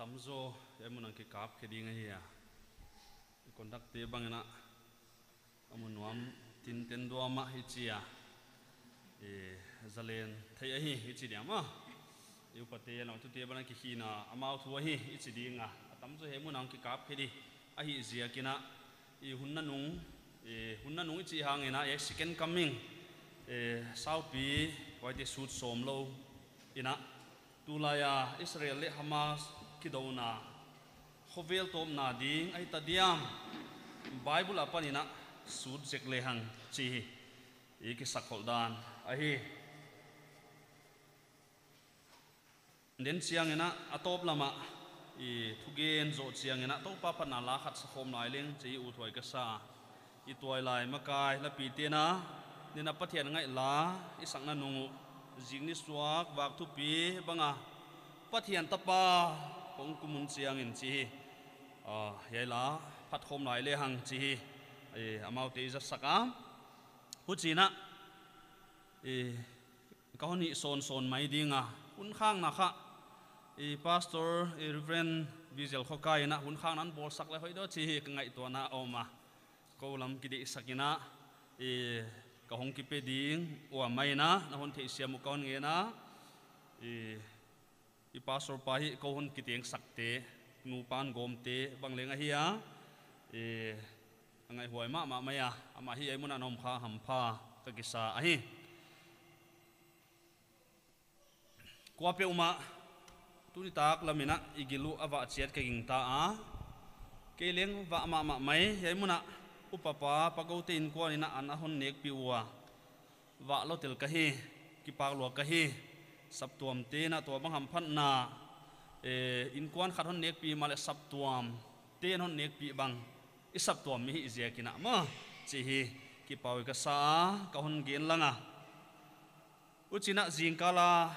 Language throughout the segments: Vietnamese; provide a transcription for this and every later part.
tam zo emu nang ki kap ke ding hi ya kondak te bangena amu nuam tin ten do ma hi chi ya e zalen thei hi hi chi dia ma yu pate lo tu te bang ki hi na amau thu hi hi chi ding a tam zo he mu nang ki kap ke di a hi zia kina i hunna nung e hunna nung chi hang ina e second coming. E sau pi wai te suit som lo ina tulaya israel le hamas kidona khovel tom na ding ai ta diam bible apanina sud jek le hang chi e ki sakhol dan a hi nen chiang ina atop lama. I thugen zo chiang ena to pa pa na la khat sa khom lai leng chi u thoi ka sa. I toy lai makai la pi te na. Nên nà phát hiện ngay lá, i sáng na nung dính ni suak wak thu pi hiện tập ba kong kumun siang in chi a yai la phat khom lai le hang chi e amau te za saka hu chi na e ka ni son son mai dinga hun khang na kha e pastor e reverend visual khokai na hun khang nan bol sak le hoi do chi ka ngai to na oma ko lam ki di sakina e ka hong ki pe ding wa mai na na hon the siam ko nge na e i pastor pa hi ko hon ki teng sak te nu pan gom te bang lenga hi a e angai huai ma ma maya ama hi ai mun anom kha ham pha ka kisa a hi kwa pe uma tu ni tak lamina igilu awa chiat ka ging ta a ke leng va ma ma mai ai muna upapa pagote in ko ni à na an hon nek pi wa à. wa lo tel ka hi, ki pak lo ka hi sắp tuam tê na tua bang ham phan na. E in quan khat hon nek pi male sắp tuam tê hon nek pi bang. I sắp tuam mi zia kina ma. Chi hi, ki pau ka sa, ka hon gen langa uchina jing kala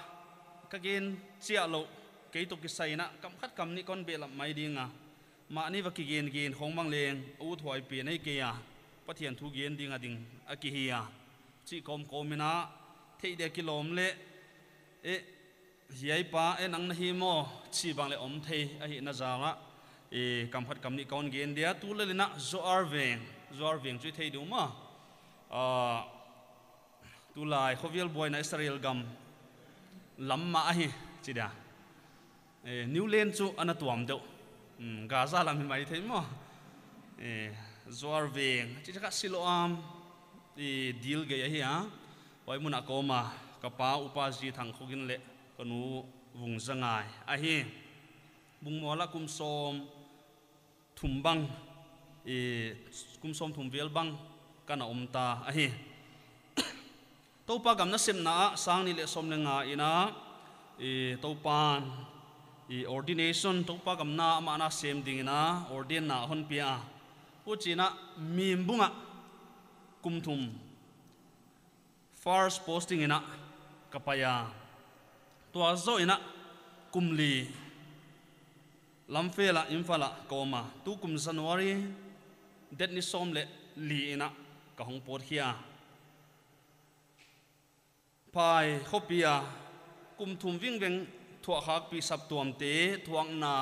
ka gen chia lo ke to ki sai na. Kam khat kam ni kon be lam mai dinga ma ni wa ki gen gen hong mang leng, u thoi pi nei ke ya pathian thu gen dinga ding a ki hi ya chi kom komina thei de kilom le Eh, e hiai pa e nang na hi mo, chi bang le om thei, a hi na zawa ah. e eh, kam phat kam ni kon gen dia, tu le na zo ar veng zo ar veng chu thei du ma a ah. ah, tu lai khovial boy na israel gam, lam ma hi, chi da e new land chu ana tuam deuh. Hmm, Gaza lam hi mai thei mo. E zo ar veng, chi ka siloam i deal ge hi ha wai mun akoma kapa upaji thang khogin le kanu vung zangai. A hi bung mola kum som thum bang e kum som thum vel bang, kana omta a hi to gam na sem na sang ni le som le nga ina e topan e ordination topa gam na ma na sem ding na, ordin na hon pia. Pu china mim bunga kum thum first posting ina kapaya. Tua zo ina, kumli. Lamfela infala koma tu kum january, det ni som le, li ina, ka hong por hia. Pai, khopia. Kum thum ving veng, thua hak pi sap tuam te, thuang na.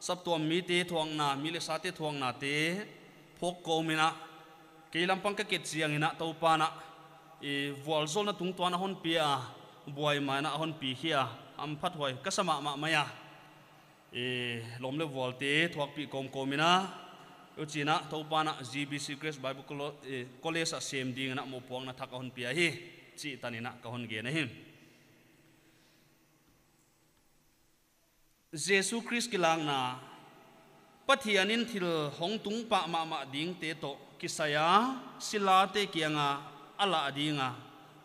Sap tuam mi te, thuang na. Mi le sa te, thuang na te. Phok ko mina ke lampang ka ket chiang ina to pa na e wal zol na tung tuan na hon a buai ma na hon pi hia am phat hoi ka sama ma maya e lom le wal te, thuak pi kom komina uchina to pa na gbc grace bible college a sem ding na mo puang na thak hon pia hi. Chi tanina ka hon ge na hi. Jesus christ ki lang na, pathianin thil hong tung pa ma ma ding te to kisaya sila te kianga ala adinga,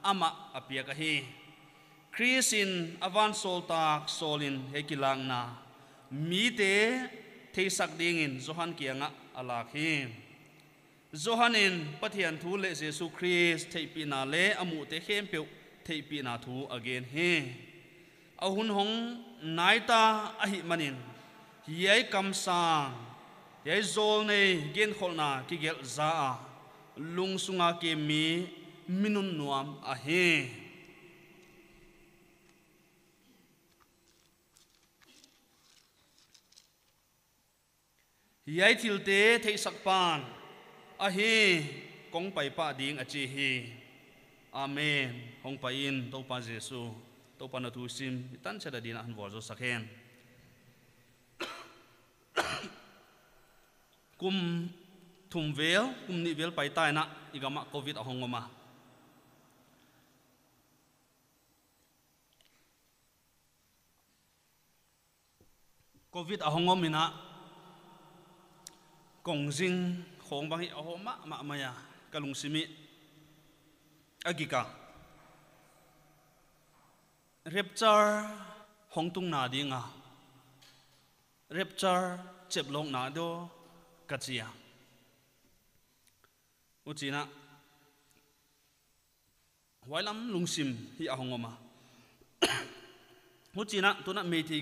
ama apia ka hi. Krisin avan solta solin hekilang na, mi te theisak dingin johan kianga ala hi johanin pathian thu le jesu christ thei na le amu te khem pe thei na thu again he ahun hong naita ahi manin hiai kam sang, yai zol nei gen khol na ki gel za lung sunga ke mi minun nuam a he yai thil te thei sak pan. A hi kong pai pa ding a chi hi. Amen. Hong pa in to pa jesu. To pa na tu sim. Tan cha da din an vor zo sakhen kum thum vel, kum ni vel pai tai na. Igama covid a hong covid a hongom ina kong jing khong bang hi a homa ma maya kalung simi agika rapture hong tung na dinga rapture chep long na do kachia uchina wailam lungsim hi a hongoma uchina tuna methi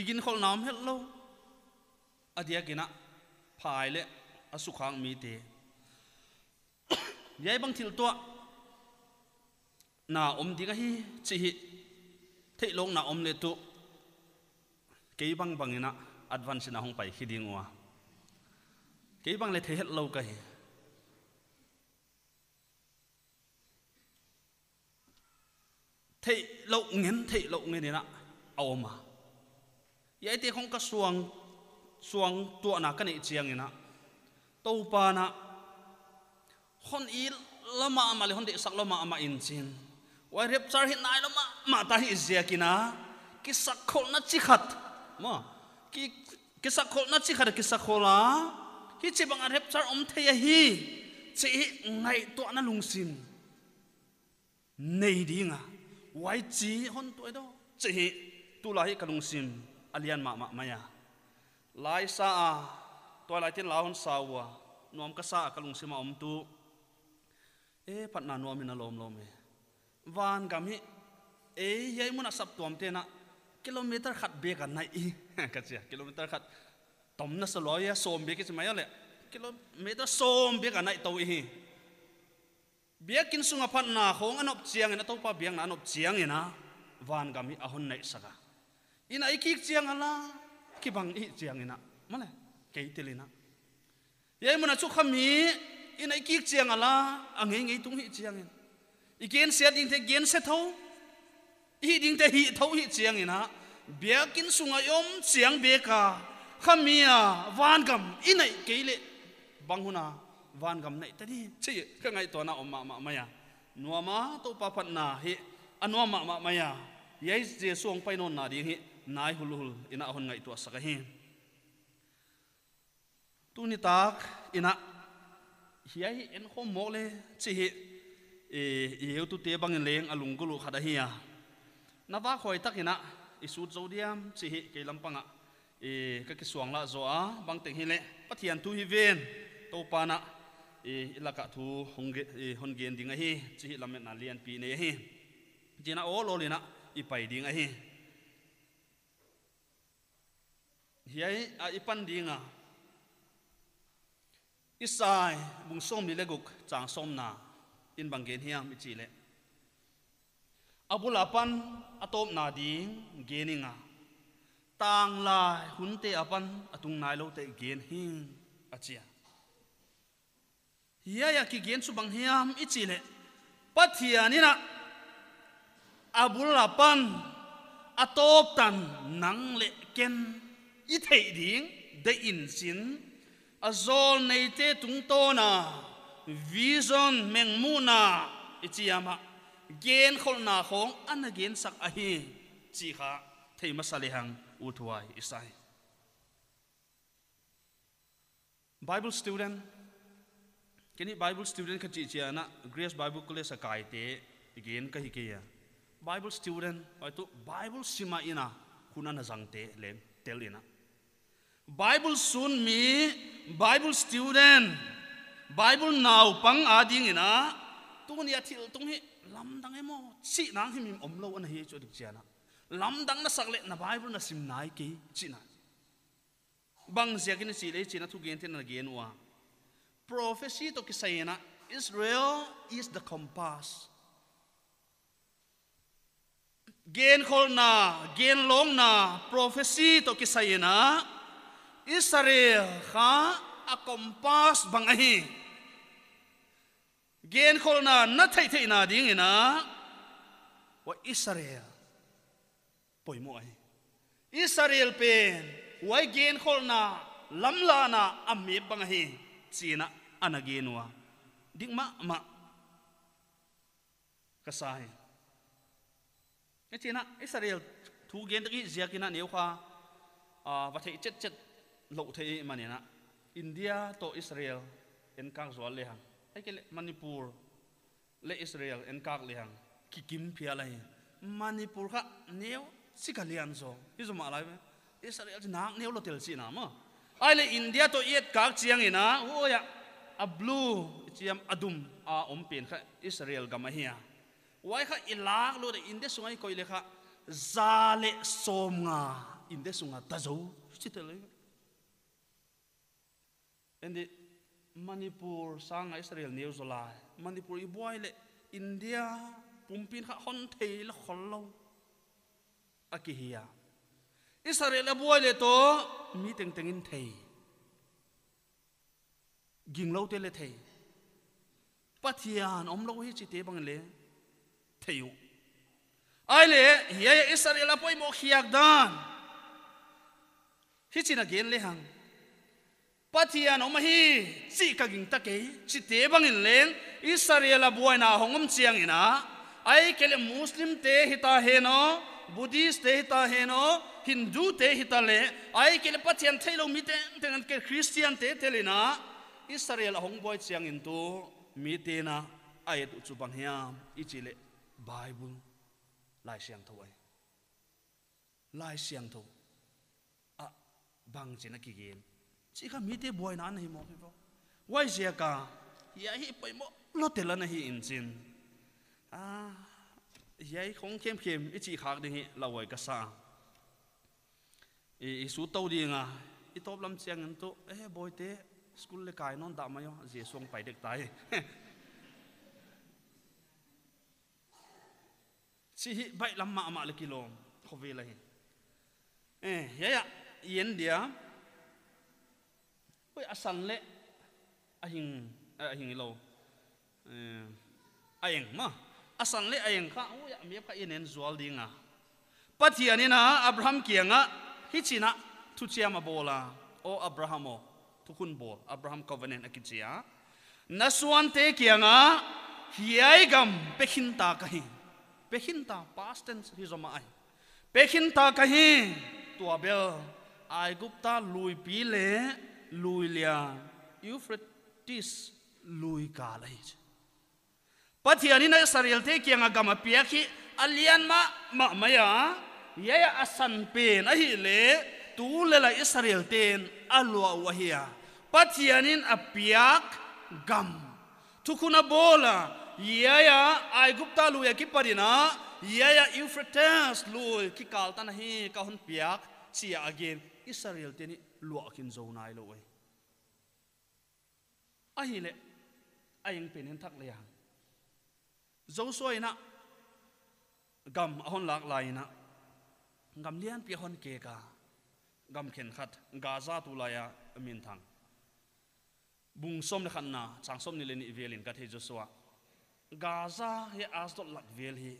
กิกินขอลน้ำเฮ็ดโลอดียกินะพายเละอสุขังมีเตยายบังทิลตัวนาอมดิกะฮีจิฮิเทลงนาอมเลตุเกยบังบังนะอัดวันสินะหงไปคิดิงัวเกยบังเลเทเฮ็ดโลกะฮี thị lộ nghiến thị lộ nghiến đến ạ ô mà gal inei nona kigin khol nam hello adia kina phai le asu khang mi te yai bang thil to na om dinga hi chi hi thei long na om le tu ke bang bangina advance na hong pai khiding wa ke bang le the het lo ka hi thei lo ngen thei lo ngen na awma ya te không ka suang suang tua na ka nei chiang ina. To pa na, hon i lama ma le, hon de sak lama ma in chin. Wa rep char hin nai lama ma ta hi zia kina ki sak khol na chi khat. Ma, ki ki sak khol na chi khat, ki sak khola hi chi bang rep char om the ya hi. Chi ngai to na lung sim nei dinga wai chi hon to do. Chi tu la hi ka lung sim alian ma ma maya. Lai sa a to lai tin laun sa nuam ka sa ka lung sima om tu. E patna nuam in lom lom e. Van gami e yai mun sap tuam te na. Kilometer khat be ka nai. I ka chia kilometer khat. Tom na sa loya som be ki sima ya le. Kilometer som be ka nai to i bia kin sunga phat na khong anop chiang e na, to pa biang na anop chiang e ina van gami ahon nai saka ina ikik chiang ala ki bang i chiang ina. Mane ke telina ye mona chu khami ina ikik chiang ala ange nge tung hi chiang in igen se ding te gen se tho hi ding te hi tho hi chiang ina. Bia kin sunga yom, chiang be ka. Khamia van gam. Ina keile le. Bang huna, van gam nei. Tadi chi ka ngai to na om ma ma maya nuama to pa phat na hi. Anwa ma ma maya yai je suang pai non na ding hi nai hulul ina hon ngai tu saka hi. Tu ni tak, ina, hiai en kho mo le, chi hi e yeu tu te bang leng alung gulu khada hi ya na va khoi tak ina isu zodiam chi hi ke lampanga e ka ki suang la zo a, bang teng hi le, pathian tu hi ven. To pa na e ilaka thu hongge e hongen dinga hi, chi hi lamet na lian pi ne hi. Jina o lo lina i dinga hi. Hiai a ipan dinga. Isai bung som ni leguk, chang som na. In bangen hiam, mi chi le. Abula pan atop na ding geninga tang lai hun te apan, atung nai lo te gen hing, achia. Hiya ya ki gen su bang hiam ichi le. Pathianina abul apan, atop tan nang le ken i thei ding de in sin a à, zol nei te tung to na vision meng mu na ichiama gen khol na khong an gen sak a à hi. Chi kha thei masale hang u thuai isai bible student kini bible student ka chi chi ana grace bible college sakai te gen ka hi ke ya bible student oi tu bible sima ina kuna na jang te lem tel ina Bible soon mi Bible student, Bible now pang ading ina tu ni athil tung hi, lam dang emo chi nang hi mim om lo an hi chu dik chiana lam dang na sakle na Bible na sim nai ki chi na bang sia kin si le, chi na thu gen ten na gen wa. Prophecy to ki sayena Israel is the compass. Gen khol na, gen long na, prophecy to ki sayena Israel kha a compass bang ahi gen khol na na thai thai na ding ina, wa Israel. Poi mo ai Israel pen, wai gen khol na, lam la na ami bang ahi china anagenwa ding ma ma. Kasai cái china, Israel, thu gen cái zia cái nào nếu kha à và thấy chết chết โลกเทมันเนี่ยนะอินเดียต่ออิสราเอลเอ็นกักจวนเลยังไอ้เกลมันปูร์เลอิสราเอลเอ็นกักเลยังคิกิมพิอะไรมันนิปูร์ค่ะเนียวสิกาเลียนโซอิสมาอะไรไหมอิสราเอลนักเนียวเรเตลสีนามะไอ้เลอินเดียต่อเอ็ดกักเจียงอีนะโอ้ยอะบลูเจียมอดุมอาอมเปลี่ยนค่ะอิสราเอลกัมเฮียวัยค่ะอิลักลูเดอินเดียสวยก็เลยค่ะซาเลโซมงาอินเดียสงาตาโซสิเตลเลย ende manipur sang israel new zola manipur ibuai le india, pumpin kha hon thei la khollo akihia israel a le to mi teng teng in thei. Ging lo te le thei. Pathian om lo hi chi te bang le theiu. Ai le, hiya israel apoi mo khiak dan. Hi china gen le hang pathian om hi chi ka ging ta ke chi te bang in leng israel a buai na hongom chiang ina ai kele muslim te hita he no buddhist te hita he no hindu te hita le ai kele pathian thailo mi te tengan ke christian te telina israel a hong boy chiang in tu, mi te na ai tu chu bang hiam ichile Bible. Lai siang thâu lai siang xiang thâu. À bang chỉ ki gen chỉ có mi tế boy nan hi mo hi bo wai zia ka? Ya hi pai mo. Lo te la na hi in chin à ah, yai không khem khem. Ít chỉ khác đi la wai ka sa. I su tàu đi nga i top lam chiang an to eh boy te, school le kai non da ma yo je song pai dek tai. Si hi bai lam ma ma le kilom khovi la hi eh ya ya yen dia oi asan le ahing ahing lo eh ayeng ma asan le ayeng kha o ya me kha inen zual dinga pathiani na abraham kianga hichina thu chiama bola o abrahamo thukun bol abraham covenant akichia naswan te kianga hiai gam pekhin ta kahi pekhin ta, past tense, hi zoma ai. Pekhin ta kahi tua bel ai gupta lui pi le lui lia euphrates lui ka lai pathiani na saril te kianga gama piaki alian ma ma maya ya ya asan pen a hi le tu le la israel ten alwa wahia pathianin apiak gam tukuna bola yaya ai gupta lu ya ki parina yaya euphrates lu ki kal tan hi ka hun piak chia again israel teni lu kinh zo nai lo ai a hi le ayeng penin thak le yang zo soi na, gam ahon lak lai na. Gam lian pi hon ke ka. Gam khen khat, gaza tu la ya, min thang. Bung som le khan na, chang som ni le ni velin ka the joshua gaza he as dot lak vel hi.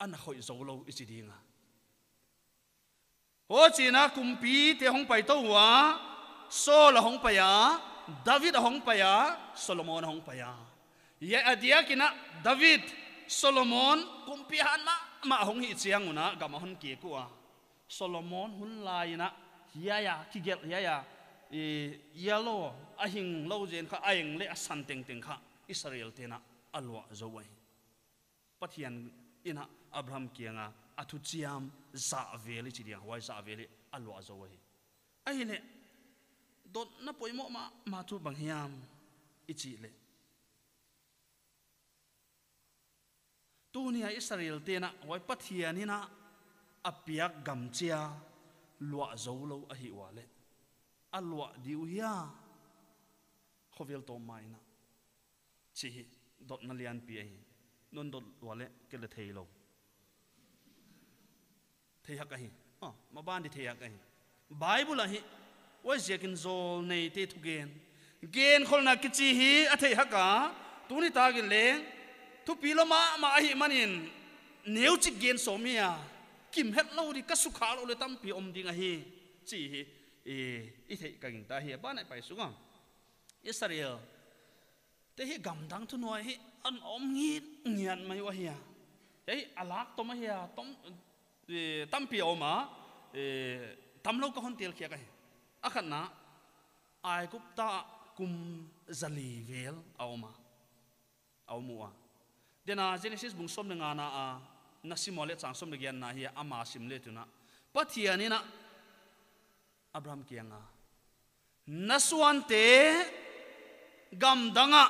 An khoi zo lo ichi dinga ho china kumpi te hong pai to wa so la hong pa ya david hong pa ya solomon hong pa ya ye adia kina david, solomon kumpi han ma ma hong hi chiang una ga ma hon ke ku a solomon hun lai na ya ya ki gel ya ya e yalo, a hing lo jen kha aeng le a san teng teng kha. Israel tena alwa zo wai pathian ina abraham kianga athu chiam za veli chi dia wai za veli alwa zo wai ai ne dot na poimo ma ma thu bang hiam ichi le. Tu nia israel tena, wai pathian ina apiak gamchia lwa zo lo a hi wa le. Alwa diu hiya khovel to mai na. Chi dot na lian pi ai non dot wale ke le thei lo thei ha cái hi oh ma ban đi thei ha cái hi bible hi wa jekin zol nei te thu gen gen khol na kichi hi a thei ha cả? tu ni ta gen leng thu pi lo ma ma hi manin, neu chi gen so mia kim het lo đi ka su kha lo le tam pi om ding a hi chi hi e i thei ka ging ta hi ba nai pai su ngam israel, te hi gam dang thu noi hi, an om ngi ngian mai wa hiya ei alak to ma hiya tom tam pi oma e tam lo ka hon tel khia ka hi na ai kup ta kum zali vel auma aumua dena genesis bung som nga na a na simole chang som gian na hi ama simle tuna tu na pathia ni na abraham kianga nasuante gam danga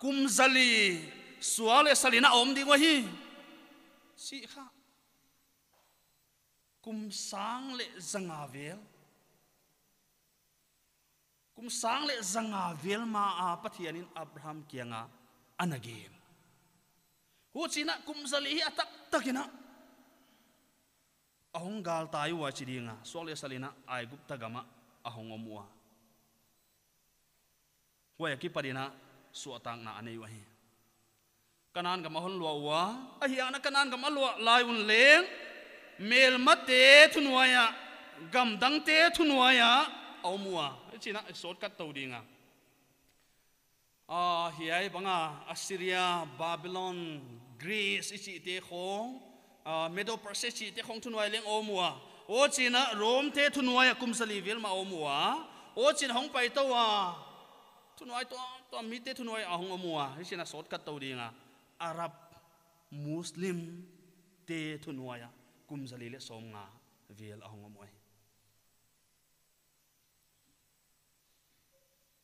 kum zali suale salina om di wa hi. Si kha kum sang le zanga à vel. Kum sang le zanga à vel ma a à pathianin abraham kianga anagem hu china kum zali hi atak takina ahong gal tai wa chidinga suale salina ai gupta gama ahong omua wa yaki parina su atang na anei wa hi kanan gama hon luwa wa a kanan gama luwa lai un leng mel thu thunwaya gam dang te thunwaya au mua china sot kat to dinga a hi ai banga assyria babylon greece ichi te khong a medo persia chi te khong thunwai leng au mua o china rom te thunwaya kumsali vel ma au mua o chin hong pai to wa thunwai to to mi te thunwai ahong amua chi na sot kat to dinga arab muslim te kum zali le som nga vel ahong moi.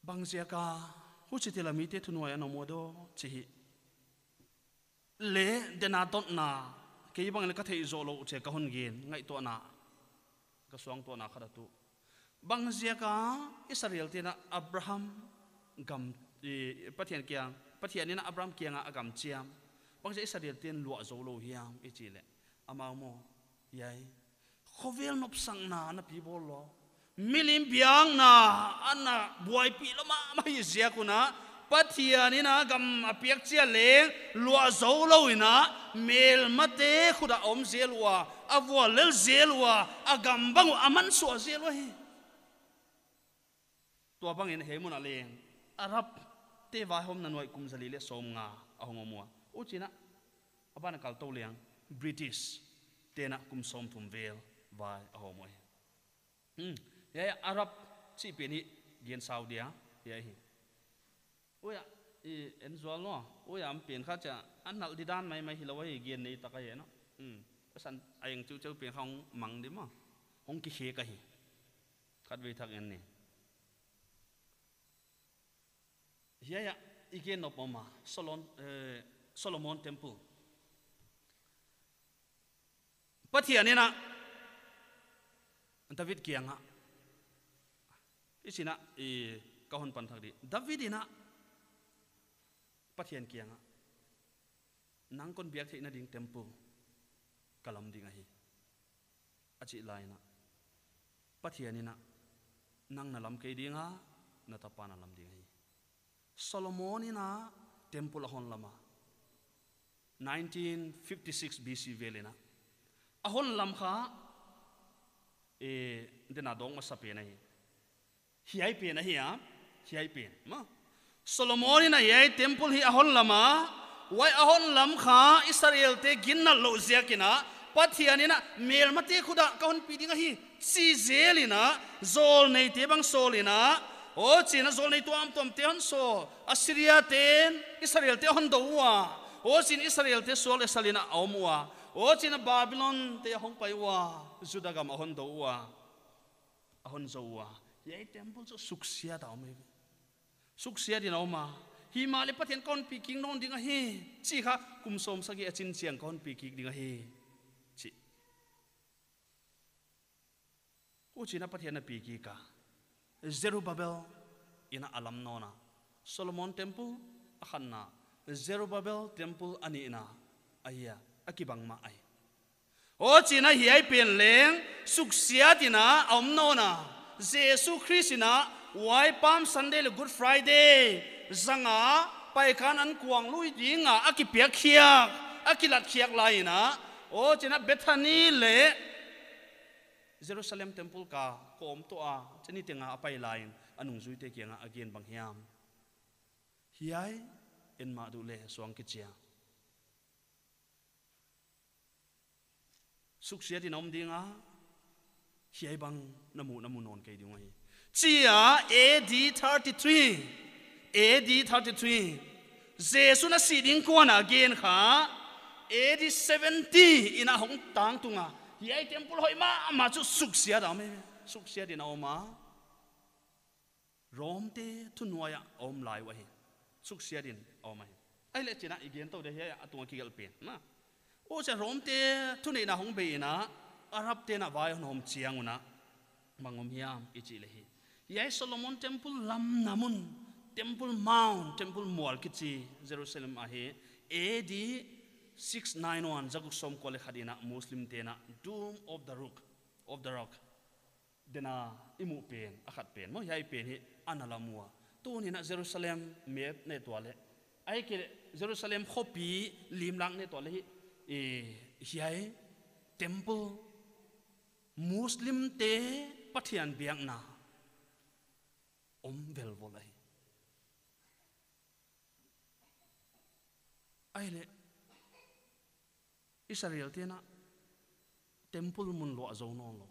Bang sia ka, hu chi tela mi te thu thunwaya no modo chi le, de na dot na, ke bang le ka thei zo lo che ka hon gen, ngai to na, ka suang to na khara tu. Bang sia ka, israel te na abraham gam e, pathian kiang pathian ni na abraham kianga agam chiam. Bang se israel ten lua zo lo hiam e chi le amau mo. Yai. Khovel nop sang na na pi bol lo. Milim biang na anna buai pi lo ma ma hi zia kuna pathian ni na gam apiak chia leng lua zo lo ina mel mate khuda om zelwa avwa lel zelwa agam bangu aman so zelwa hi. Tua bangin he mun aleng arab te va hom nanoi kum zali le som nga. Ahong mo u china abana kal to liang? British. Tên na kum som thum vel vai ahong mo hm ya arab, chi pe ni gen saudi ya ya, hi. O ya e en zual no o ya am pen kha cha, an nal di dan mai mai hi lawai gen nei ta ka ye no. Hm san ayeng chu chu pen hong mang di ma, hong ki he ka hi. Khat ve thak en ni. Hiya igen no poma, solon eh, solomon temple. ปะเทียนนี่นะดาวิดเกียงฮะอีสินะอีก้อนปันทักดีดาวิดินะปะเทียนเกียงฮะนังคนเบียกที่นั่ดิ่งเต็มปูกลัมดิ่งไออาจิไลนะปะเทียนนี่นะนังนั่งลำเกดิ่งฮะนั่งตะปานั่งลำดิ่งไอโซโลมอนี่นะเต็มปูละหอนละมา1956 BC เวลนะ velena ahon lam kha e dena dong ma sape na hi ai pe na hi a hi ai pe, ma? Solomon na ye temple hi ahon lama, wai ahon lam kha Israel te ginna lo zia kina pathianina mel mate khuda kahon pidinga hi chi zelina zol nei te bang solina o china zol nei tuam tom te hon so, assyria ten, israel te hon dowa o chin israel te sol esalina mua, o china babylon te hong paiwa judagam ahon dowa ahon zowa ye temple so suksia da me suksia din awma hi ma le pathen kon pi king non dinga he. Chi kha kum som sagi achin chiang kon pi ki dinga he. Chi. Ko chi na pathen na pi ki ka. Zerubbabel ina alam nona. Solomon temple akhanna Zerubbabel temple ani na aya akibang ma ai. O china hi ai pen leng, suk sia tina om no na. Jesu christina wai palm sunday le good friday. Zanga, pai khan an kuang lui dinga akipia pek khiak, aki khiak lai na o china bethany le jerusalem temple ka kom to a chani tenga apai lain. Anung zui te kianga again bang hiam. Hiai in ma du le suang ki chia. Suk sia din om dinga hiai bang namu namu non kai dinga hi chia AD 33 AD 33 Jesu na si ding ko na again kha AD 70 ina hong tang tunga hiai temple hoi ma ma chu suk sia da me. Suk sia din ma rom te tu noya om lai wa hi. Suk sia din om ai ai le china igen to de he atung ki gal pen na ô sẽ rôm tê, thu này na hong bì na arab tê na vai hom chiang na mangom hiam ichi le hi yai solomon, temple lam namun, temple mount, temple mual kichi jerusalem à a he ad 691 jaguk som kole khadina muslim te na doom of the rock, of the rock. Dena imu pen akhat pen mo yai pen hi analamua tu ni na jerusalem map ne to le ai ke jerusalem khopi lim lang ne to le hi e hiai temple, muslim te pathian biang na om vel volai ai le israel te na temple mun lo zo non lo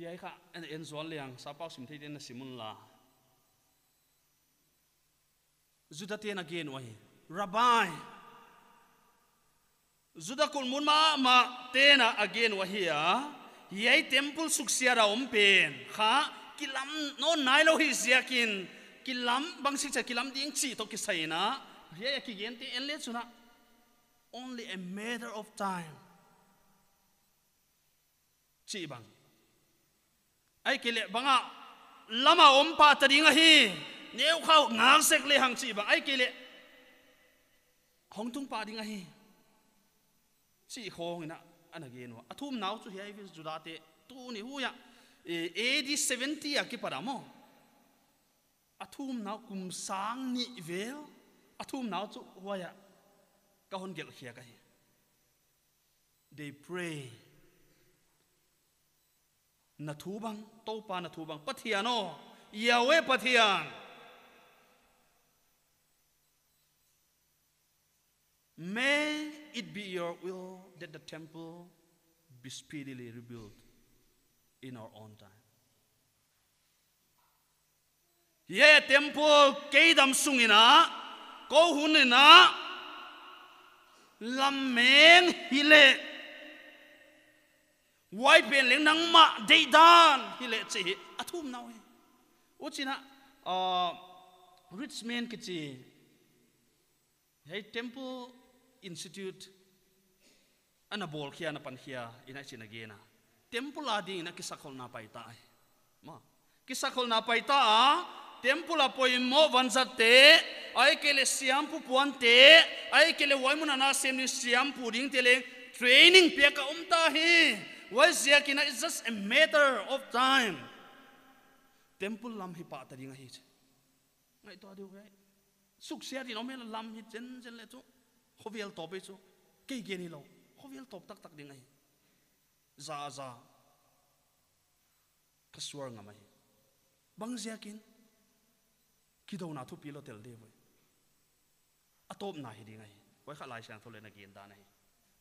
hiai kha en en zol liang sa pau sim thei den na simun la zuda ten again wahi. Rabbi. zuda kul mun ma ma tena again wahi ya. Yai temple suksia ra om pen. Kha kilam no nai lo hi ziakin. Kilam bang sik cha kilam ding chi to kisai na. Yai ki gen te en le chuna. Only a matter of time. Chi bang. Ai kile banga lama om pa ta dinga hi. Nếu khâu ngang sek le hang chi ba ai ke le hong tung pa ding a hi. Chi khong ina ana ge no athum à, naw chu hi vi juda te tu ni hu ya. AD 70 a ki paramo athum naw kum sang ni vel athum naw chu huwa ya ka hon gel khia ka hi. They pray na thu bang to pa na thu bang pathiano oh. yawe pathian May it be your will that the temple be speedily rebuilt in our own time. Ye temple keidam sungina, ko hunina, lameng hile. Wai pen leng nang ma day dan hi hile chi atum à, nawe. Uchina uh, ờ, rich man ki chi Hey temple institute à, ana bol khia na pan khia ina china gena temple à adi ina kisakol na pai ta ma kisakol na paita a temple apoi mo vanzate ai kele siam pu puan te ai kele wai mun na sem ni siam pu ding te le training pe ka umta hi wai zia kina? It's just a matter of time. Temple lam hi pa ta ding hi ngai to adu gai. Suk sia di no me lam hi chen chen le chu. Khovel to be chu. Ke ge ni lo. Khovel top tak tak ding hi. Za za. Kaswar ngamai bang ziakin kido na thu pilo tel de voi. Atop na hi ding hi. Koi kha lai sang thole na gen da na hi.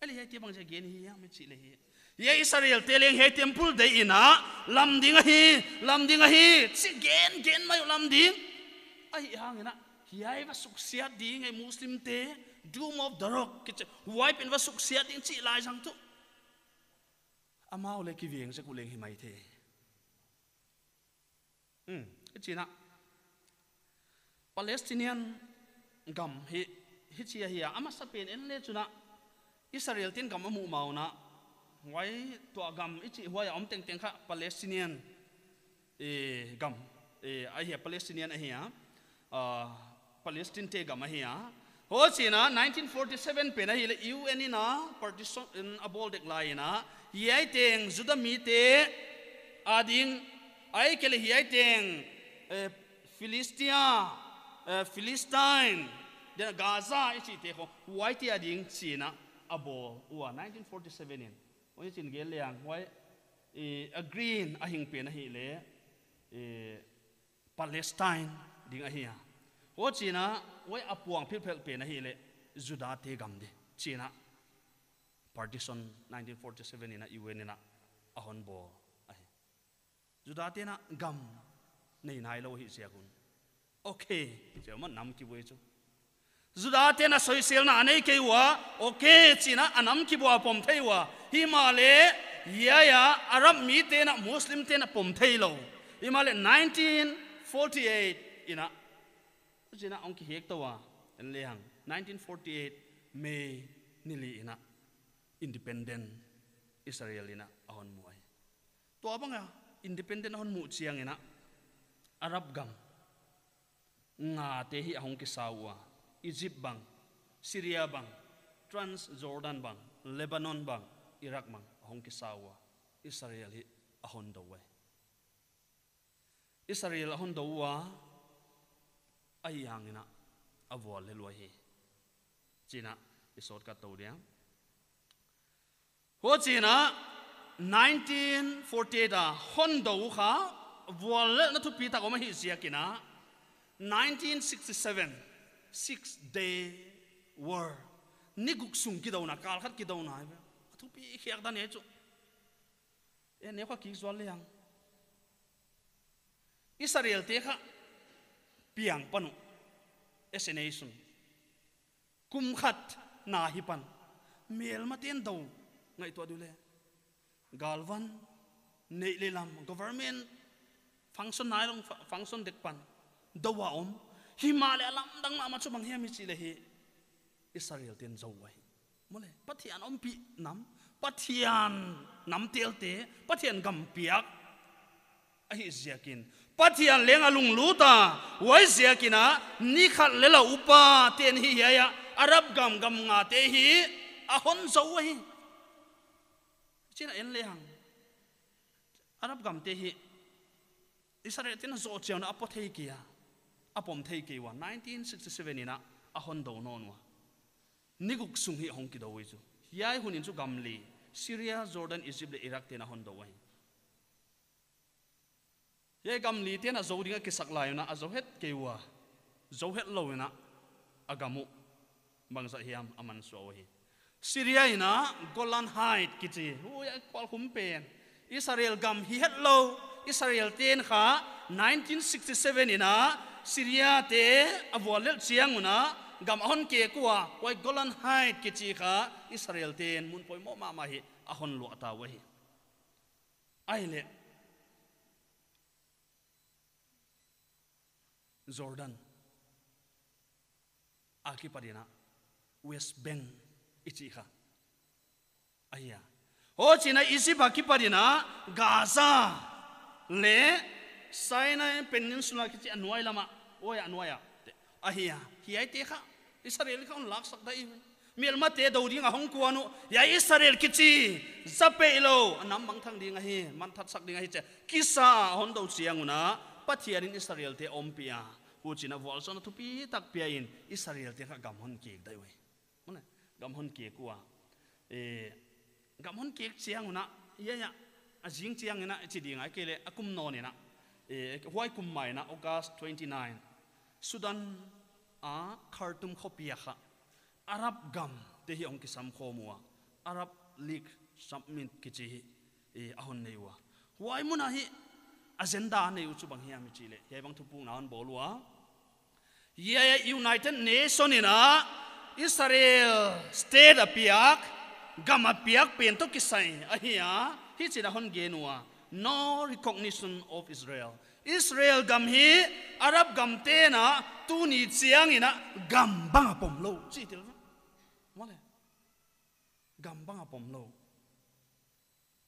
Ele hi ti bang je gen hi ya, me chi le hi ye israel teleng he temple de ina, lam ding hi, lam ding hi. Chi gen gen mai lam ding. Ai, hang ina. Hiai va suk sia ding ai muslim te. Doom of the rock. Kiche wipe in va suk sia ding chi lai sang tu. Amao le ki vieng se ku leng hi mai the. Hm chi na. Palestinian gam hi hi chi hi ama sa pen en le chuna israel tin gam amu mau na wai to gam chị hoa ông tiếng tiếng khác, palestinian. E gam e ai hiểu palestinian ai hiểu ờ, palestine te gam ai hiểu ho ho china 1947 pe na hi le un na partition in abol dek lai na hi ai teng juda mi te ading ai kele hi ai teng philistia philistine. De gaza ichi te ko white ading china abol wa 1947 in oi chin gel yang wai a green a hing pe na hi le palestine ding a hi ho china wai apuang phil phel pe na hi le juda partition 1947 ina un ina ahon bo ai juda te na gam nei nai lo hi xe kun okay je man nam ki boi chu juda te na soi sel na anei ke wa okay china anam ki bua pom thei wa hi ma le ya ya arab mi te na muslim te na pom thei lo hi ma le 1948 ina, china ong ki hek to wa en le hang 1948 may nili ina, independent Israel ina ahon muai. To abanga independent ahon mu chiang ina, Arab gam. Nga te hi ahong ki sawa. Egypt bang Syria bang Trans Jordan bang Lebanon bang Iraq bang hong ki sawa Israel hi ahon do Israel ahon do wa, ai ina avol le lo hi. China, isot ka to dia. Ho china 1948 a hon do kha wal na thu pi ta ko ma hi sia kina 1967 six day war. Ni guk sung ki dona kal khat ki do na thu pi khiak da ne chu e ne kha ki zwal le yang Israel te kha piang panu. Assassination kum khat na hi pan. Mel ma ten do ngai to dule galvan, nei le lam. Government, function nai long, function dek pan. Do hi ma le lam dang ma ma chu bang hiam chi le hi israel ten zo wai mole pathian om pi nam pathian nam tel te pathian gam piak a hi ziakin pathian leng alung luta wai ziakina ni khat le la upa ten hi ya ya arab gam gam nga te hi a à hon zo wai china en le hang arab gam te hi israel ten zo chiang na apothei kia apom thei ke wa 1967 ina a hon do non wa niguk sung hi hong ki do wi chu yai hunin chu gamli syria, jordan, egypt le iraq te na hon do wai ye Gamli li na a zo ki sak lai na a zo het ke wa. Zo het lo na agamu bangsa hiam aman so hi syria ina, golan height ki chi. Hu ya, kwal hum pen israel gam hi het lo. Israel ten kha 1967 ina syria te avol chiang una, gam hon ke kwa koi golan height ki chi kha israel ten mun poi mo ma ma hi a hon lo ta wa hi. Ai le. Jordan. Aki parina West Bank ichi kha. Aya ho china isi ba ki padina Gaza. Le, Sinai Peninsula kichi anuai lama oya anuaya ahia hiai te kha Israel ka on lak sak dai miel ma te do ding a à, hong kuanu ya dạ, Israel kichi zape lo à, nam mang thang ding a hi man that sak ding a hi che kisa hon do chianguna pathianin Israel te ompia hu china wal son thu pi tak pia in. Israel te kha gam hon ki dai we mona gam hon ki kuwa e gam hon ki chianguna ya ya dạ, a dạ. jing à, chiang na chi ding ai kele akum no ni na e huai kum mai na august 29 sudan, a khartum khopia kha arab gam, te hi ong kisam kho muwa arab league submit kichi e ahon nei wa huai muna hi, agenda nei u chubang bang hiam chile. He bang thupung naon bolwa ye united nation ina, israel state apiak, gam apiak pen to kisai. Ahia hi chira hon genuwa no recognition of israel israel gam hi, arab gam te na, tu ni chiang ina, gam bang pom lo. Chi til mole gam bang pom lo.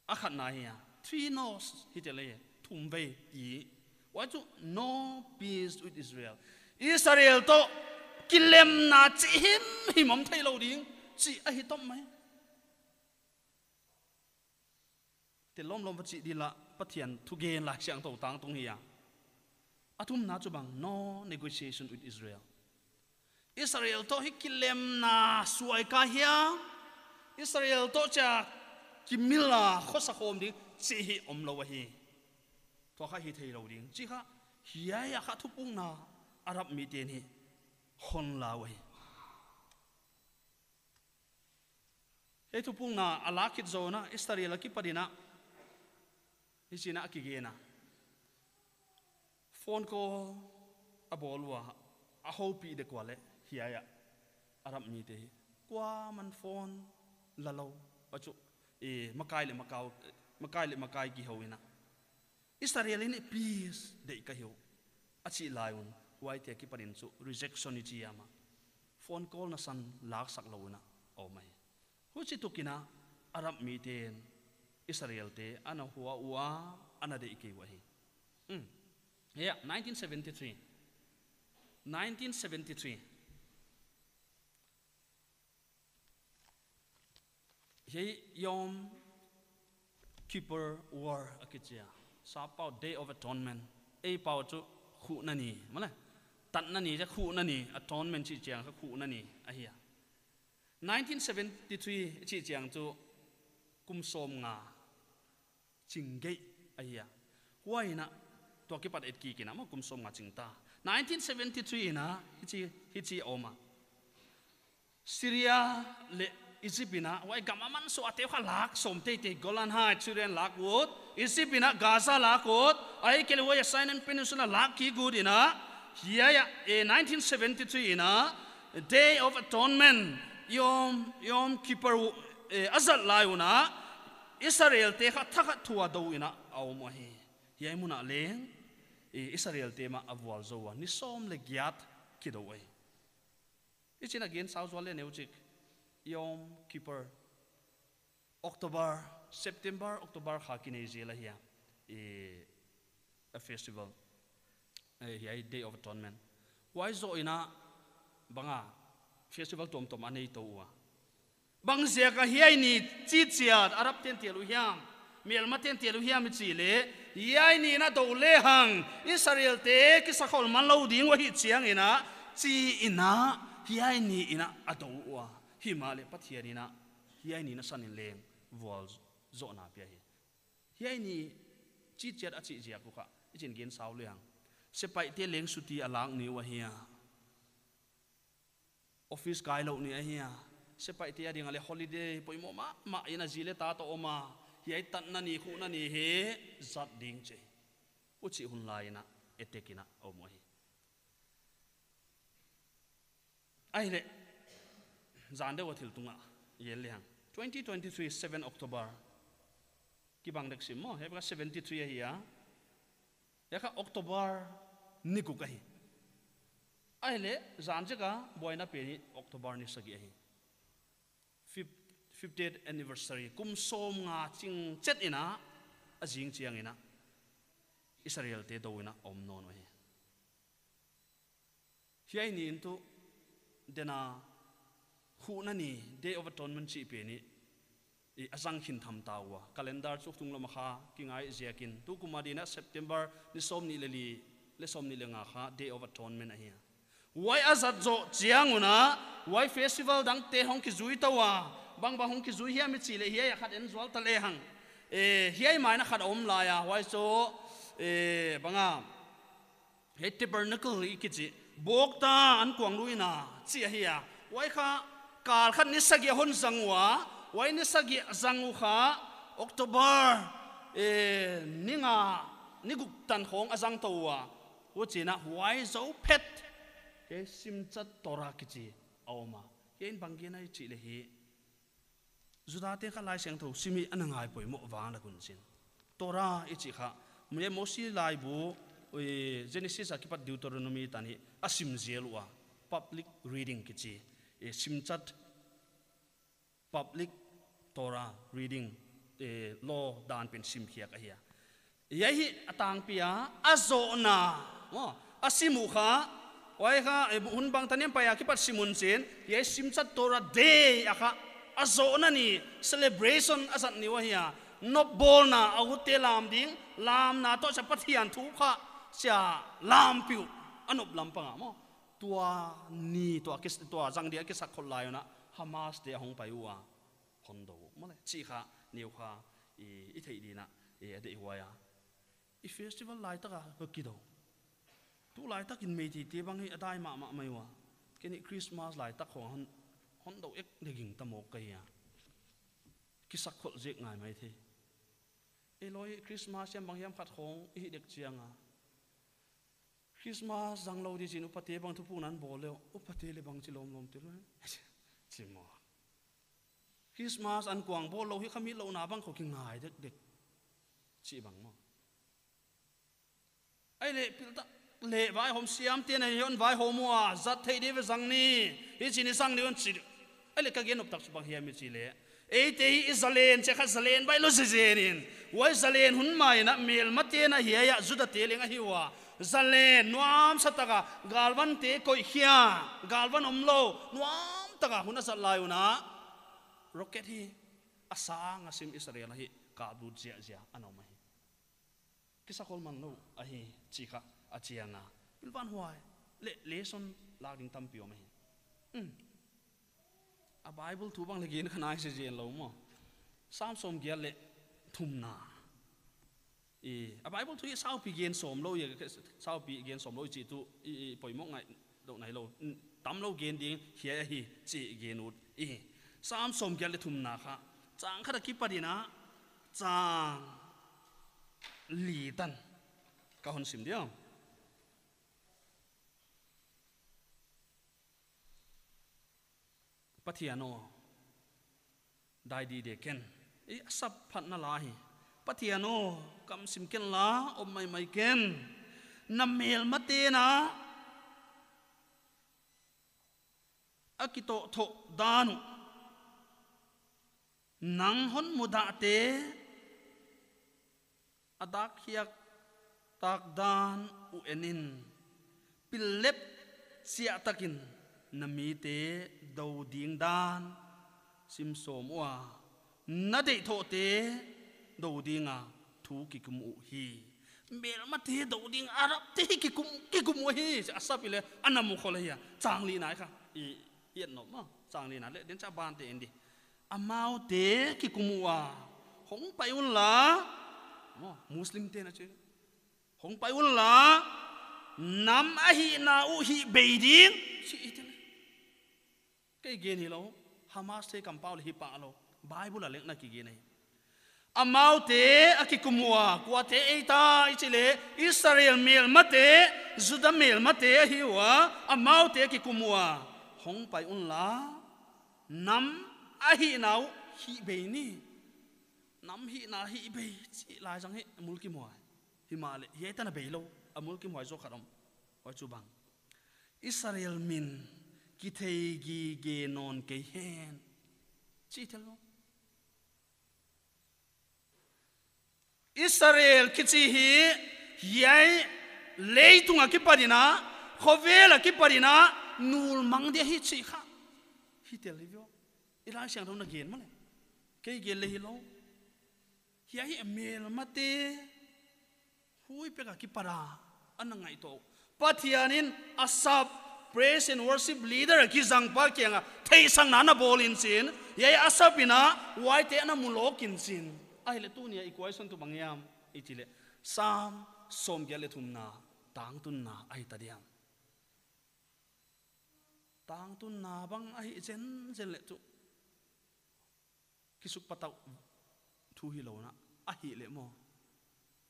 Akhat na hi three nos hi te le thum ve yi wa chu, no peace with Israel. Israel to, kilem na chi him himom thai lo ding. Chi a hi tom mai. Te lom lom chi di la, pathian thu gen la siang to tang tung hi ya atum na chu bang no negotiation with Israel. Israel to hi kilem na suai ka hiang Israel to cha kimila khosa khom ding, chi hi om lo wa hi. To kha hi thei lo ding. Chi kha hiya ya kha thu pung na arab mi te ni hon la wa hi. He thu pung na ala kit zona Israel ki padina hi china ki ge na phone ko abolwa a hope de kwale hiya ya arab mi te kwa man phone lalo pachu e makai le makau makai le makai ki hoina israel in peace de ka hiu achi laiun wai te ki parin chu, rejection ni chiama phone call na san lak sak lona o mai. Hu chi tukina arab mi ten. Israel te ana huwa wa ana de ke wahi mm yeah 1973 1973 hi yom keeper war. Akichia sa pau day of atonement. Ei pau chu khu na ni. Mala? Tan na ni ja khu na ni. Atonement chi chiang kha khu na ni. A hi 1973 chi chiang chu kum som nga chingge a hi wai na to ki pat et ki kina ma kum som nga ching ta 1973 na hi chi hi chi oma. Syria le Isipina wai gamaman so ate kha lak som te te, Golan Heights children lak wood Isipina Gaza lak wood ai kele wa Sinai Peninsula lak ki good ina here ya in 1973 ina day of atonement, yom yom keeper azat lai una Israel te kha thakha thua do ina aw mo hi. Yai muna leng Israel tema avwal zo wa. Ni som le gyat kido i chin again, south le neujik Yom Kippur, October, September, October khakine zela hiya e a festival. E hiya day of atonement. Why zo ina, banga, festival tom tom anei to wa. Bang zia ka hiya ni chi chiat arab ten tielu hiam miel maten tielu hiam chi le yai ni na do le hang israel te ki sakhol man lo ding wa hi chiang ina chi ina hiya ni ina ado wa hi ma le pathia na. Hi ai ni na san in leng wal zo na pia hi. Hi ai ni, chi chet a chi jia ku kha ichin gen saw liang se pai te leng suti alang ni wa hiya office kai lo ni a hiya se pai te ading ale holiday poimo ma ma ina jile ta to oma hi ai tan na ni, khu na ni he, zat ding che. Uchi hun lai na etekina o mo hi. Ai le, zan de wa thil tunga yel liang 2023 7 october. Ki bang dak sim mo, he ba 73 hi ya. Ya ka october ni ku kai ai le, zan je ka boina pe ni october ni sagi hi. 50th anniversary. Kum som nga ching chet ina, a jing chiang ina. Israel te do ina, om non we. Hiai ni into dena khu na ni, day of atonement chi pe ni, i azang hin tham tawa calendar chuk tung lama kha ki ngai ziakin tu kuma dina september, ni som ni leli le som ni lenga kha, day of atonement a hi wai azat zo chianguna wai festival dang te hong ki zui tawa bang ba hung ki zui hiam chi le hiya khat en zwal ta le hang. E hiya mai na khat om la ya, wai so e banga he tabernacle i ki chi. Bok ta an kwang luina chi hiya. Wai kha kal khat ni sagi hon zangwa wai ni sagi zangu kha, october e ninga ni guk tan khong azang towa wo chi na, wai zo pet ke sim chat tora ki chi awma yen bangena chi le hi juda te kha lai seng tho, simi anangai poi mo wa la kun sin tora e chi kha me mo si lai bu, oi, genesis akipat deuteronomy tani asim zelwa public reading ki chi e sim chat public Torah reading e law dan pen sim khia ka hiya yahi atang pia azona mo, asimu kha wai kha e, hun bang tanem pa ya kipat simun sin ye sim chat tora day akha azo na ni celebration asat ni wa hiya no bol na au te lam ding lam na to sa pathian thu kha sia lam piu anop lam pa mo tua ni tua kis tua jang dia ki sak khol lai na hamas de hong pai wa hon do mo le chi kha niu kha i i thei di na e de wa ya i festival lai ta ka ki do tu lai ta kin me ti te bang hi adai ma ma mai wa kini christmas lai ta khong hon đầu do ek de ging ta mo kai ya ki sak khol jek ngai mai the e loi christmas yam bang yam khat khong i dek chianga christmas jang lo di chin upate bang thu pu nan bol le upate le bang chi lom lom te lo chi mo christmas an kuang lâu lo hi khami lo na bang kho ki ngai dek dek chi bang mo ai le pil ta le vai hom siam tiền này yon vai hom wa zat thei đi về zang ni. Hi chi ni sang ni on chi ai le ka gen op tak bang hiam chi le ei te hi zalen, che kha zalen bai lo se zenin wai zalen hun mai na mel, ma te na hi ya zuda te lenga hi wa. Zalen, nuam sataka galvan te koi hia galvan omlo nuam taka huna sat lai na rocket hi asang asim israel hi, ka bu zia zia anoma hi. Kisa kol man lo ahi chika achiana kha pilwan huai, le lesson lag tampio mai mm a bible thu bang legin khanai se jen lo mo sam som gya le thum na e a bible thu sao pi gen som lo ye sao pi gen som lo chi tu i poi mo ngai do nai lo tam lo gen ding hia hi chi gen ut e sam som gya le thum na kha chang kha ki pa di na chang li tan ka hon sim dia pathiano dai di de ken. I sap phat na lai pathiano kam sim ken la, om mai mai ken. Na mel mate na. Akito tho danu. Nang hon muda te. Adak hiak tak dan u enin. Pilep sia takin nami te do ding dan, sim som wa na de tho te do dinga thu ki kum u hi. Mel ma te do ding arab te ki kum ki kum u hi. Asapile anam khol ya chang li nai kha. I yen no ma. Chang li na le, den cha ban te ndi amau te ki kum wa hong pai un la muslim te na che. Hong pai un la, nam a hi na u hi beiding chi cái gen hi lo hamas te cầm paul hi pa lo bible alek na ki gen nei amau te akikumua kwa te eta ichile israel mel mate juda mel mate à, hiwa amau à? à, te akikumua hong pai un la nam ahi nau hi be ni. Nam hi na hi be chi lai jang he mul ki hi ma le ye ta na be lo amul ki moi zo kharom wa chu bang israel min ki thei gi ge non ke hen chi thel lo israel ki chi hi yai leitunga ki parina khovela ki parina nul mang de hi chi kha hi tel li vyo ila siang thong na gen ma le ke gen le hi lo yai mel mate hui pe ka ki para anangai to pathianin asap praise and worship leader ki zang pa kenga thei sang na na bolin sin ye asapina wai te na mulokin sin ai le tu nia equation tu bangyam ichile sam som gele thumna tang tun na ai tadiam tang tun na bang ai chen chen le tu. Kisuk patau thu hi lo na a hi le mo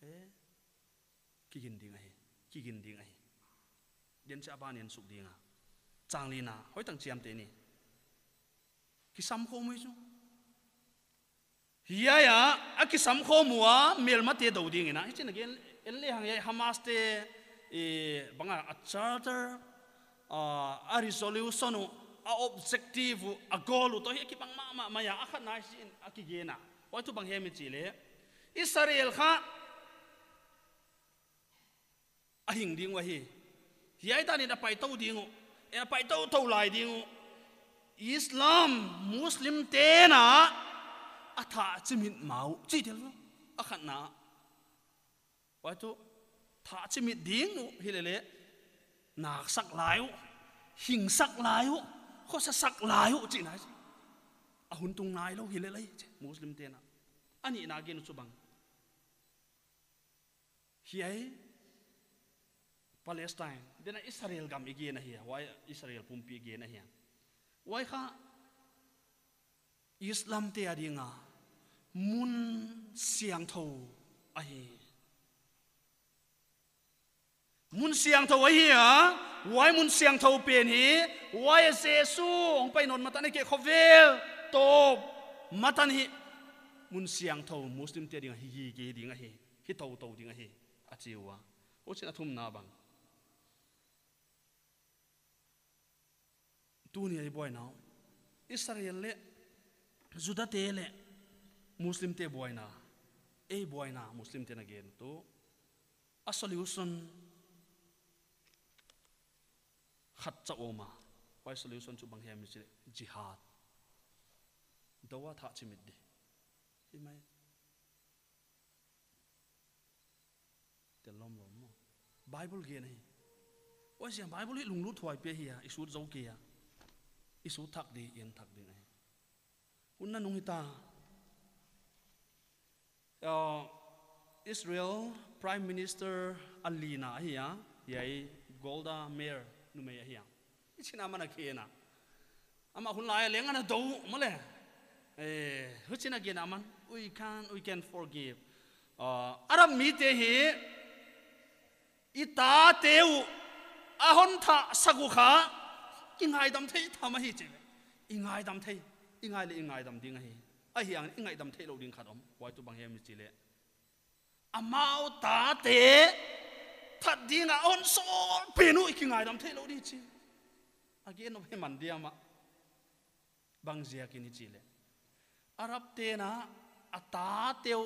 e ki gin ding ai ki gin ding ai den cha ban sụp đi nga. Chàng li na hỏi tang chiam tên ni. Khi sam khô mới chứ hiya ya à khi sam khô mua mail ma te đầu đi ina hi chen again cái le hang hamas te e banga a charter, a resolution, a objective, a goal, to hi ki bang ma ma ma ya, a khat na sin a ki ge na tu bang he mi chi le. Israel kha, a hing ding wa hi hiai ta ni da pai to ding e pai to to lai ding islam, muslim te na a tha mau chi del a khat na wa to tha chimit ding nu hi le le nak sak lai hình sắc lai ko sa sak lai chi na a hun tung nai lo hi le lai muslim te na ani na gen chu bang hi ai Palestine. Dena Israel gam igi na hiya why Israel pumpi igi na hiya why kha Islam te adinga mun siang tho a hi mun siang tho a hi ha why mun siang tho pen hi why Jesu ong pai non matan ke khovel to matan hi mun siang tho muslim te dinga hi hi ge dinga hi hi to to dinga hi a chiwa o china thum na bang tu ni ai boy now israel le, juda te le, muslim te boy na. E boy na, muslim te na gen to. A solution, khat cha oma why solution chu bang hem chi jihad. Dawa tha chi mit di. I mai, te lom lom mo. Bible gen hi oi sia bible lung lu thwai pe hi a isu zo ke ya? Isu thak di yen thak di này. unna nung hita. Uh, Israel Prime Minister Alina hiya yai Golda Meir nume hiya ichina mana kena ama hun lai lenga e, na do mole eh huchina gen aman we can we can forgive. Uh, aram mi te hi ita teu ahon tha sagu kha ingai dam thei thama hi che ingai dam thei ingai le ingai dam ding hi. A hiang ingai dam thei lo ding khatom wai tu bang hem chi le amau ta te thật đi ngà on so pe nu iki ngai dam thei lo di chi again no he man dia ma bang zia ki ni chi le arab te na ata teu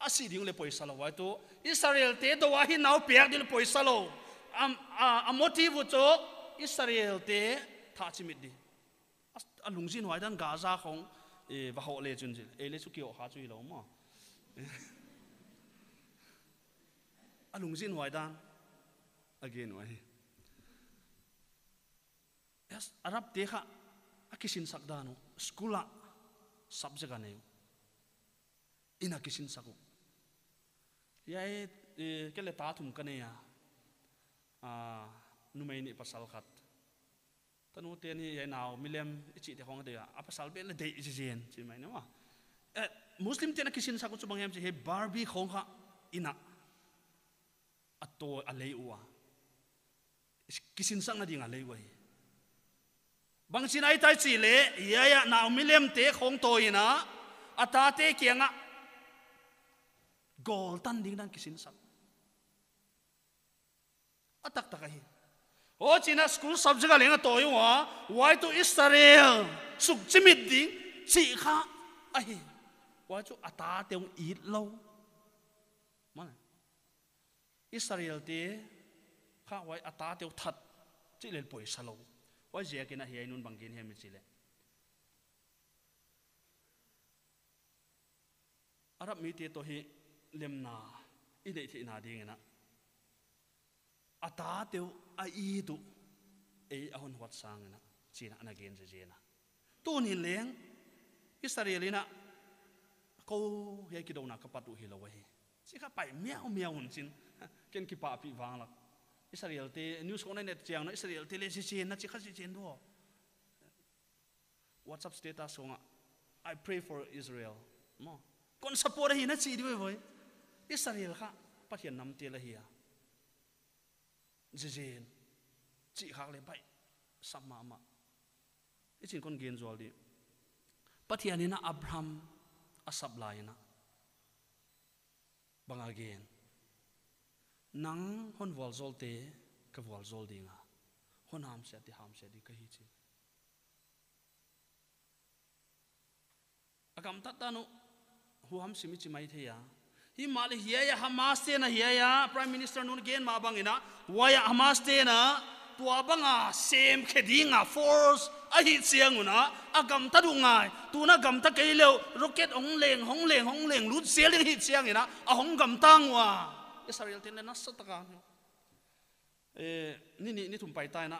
asi ding le poisa lo wai tu israel te do wa hi nau pe dil poisa lo am a motive cho israel te, tha chi mit di. A lungzin hoi dan gaza khong e va ho le chun jil e le chu ki o ha chu lo ma a. Lungzin hoi dan, again wai yes, arab te kha, a kisin sak dano skula subject ane ina kisin saku yai e, e, ke le ta thum kane ya. A numai ni pasal khat. Tanu te ni yai naw milem chi te khong de a pasal be le de ji jen chi mai no eh muslim te na kisin saku chu bang hem chi he barbie khong kha ina. Ato alei uwa kisin sang na ding alei wai. Bang sinai tai chi le ya ya na milem te khong to ina ata te kianga gol tan ding dan kisin sang atak tak ô o china school subject lenga to yo wa why to israel suk mít đi chi khá ai why to ata te eat low mana Israel te kha wai ata te that chi le poi salo wai je ke na hi nun bangin he mi chi lên arab mi te to hi lemna i de thi na ding na a ta teu a i tu e a hon wat sang na chi na na gen je je na tu ni leng Israelina ko he ki do na ka patu hi lo wa hi chi kha pai miao miao un chin ken ki pa pi wang la. Israel te, news ko na net chiang na, Israel te le si chen na, chi kha si chen do WhatsApp status ko nga, I pray for Israel. Mo, kon support hi na, chi di voi Israel kha pathian nam te la hi ya jen chi khak le bai sama ma ichin kon gen zol di pathian ina Abraham asab la ina bang again nang hon wal zol te ka wal zol dinga hon ham se ti ham se di ka hi chi agam ta ta no hu ham simi chi mai the ya à? Hi mal hiya ya hamas te na hiya ya prime minister nun gen ma bangina waya hamas te na tua banga sem khedinga force a hi chianguna agam ta du ngai. Tu na gam ta ke leo. Rocket ong leng, hong leng hong leng. Lut sel hi chiangina a hong gam tang wa israel ten na sa ta ka e ni ni ni thum pai tai na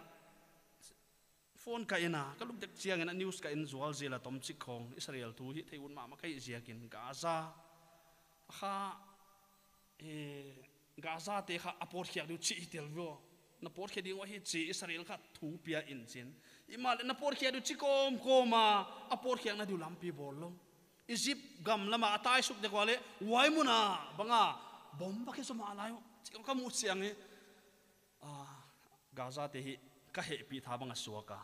phone ka ina. Ka luk dek chiang ina. News ka in zual zela tom chi khong. Israel tu hi theiun ma ma kai ziakin gaza kha e gaza te kha apor khia du chi tel vo na por khia ding wa hi chi israel kha thu pia in chin. Imal na por khia du chi kom koma apor khia na du lampi bol lo. Egypt gam lama atai suk de kwale wai muna banga, bom ba ke so ma lai chi ka mu siang e. A, gaza te hi ka he pi tha banga suaka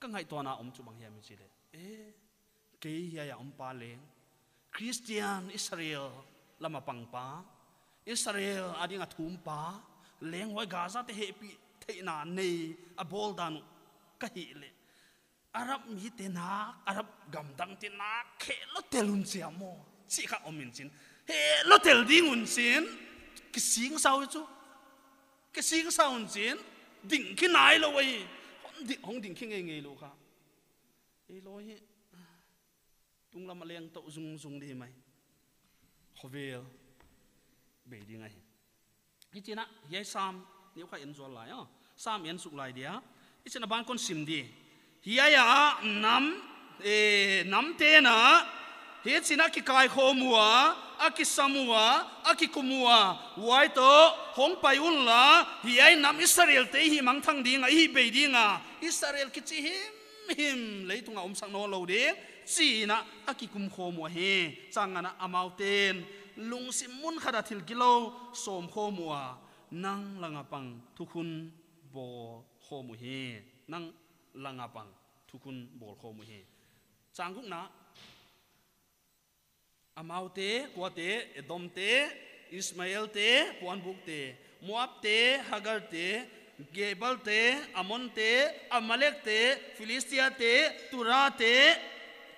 ka. Ngai to na om chu bang hiam chi le. E ke ya ya om pa le. Christian israel lama pang pa. Israel adinga thum pa. Leng hoài gaza te he pi the na nei, a bol dan ka hi le. Arab mi te na, arab gam dang te na, khe lo telun sia mo. Chi kha omin xin he lo tel ding un chin ki sing sao e chu? Ki sing sao un xin ding ki nai lo vậy hong ding hong ding ki ngai ngai lo kha. E lo hi. Tung lam leng to zung zung đi mày khovel be ngay. Cái chuyện á yai sam nếu khai in lại á sam yên suk á cái chuyện ban con sim đi. Hiya ya nam e nam te na he china ki kai kho mua a ki samua a ki kumua wai to hong pai un la hiai nam israel te hi mang thang ding a hi be ding a israel ki chi him him leitunga om sang no lo de chi na aki kum kho mo he, changana amau ten. Lung sim mun khada thil kilo, som kho mua nang langa pang thukun bo kho mo he. Nang langa pang thukun bol kho mo he. Changuk na, amau te kwa te, edom te ismael te puan buk te, moab te, hagar te, gebal te, amon te, amalek te philistia te, tura te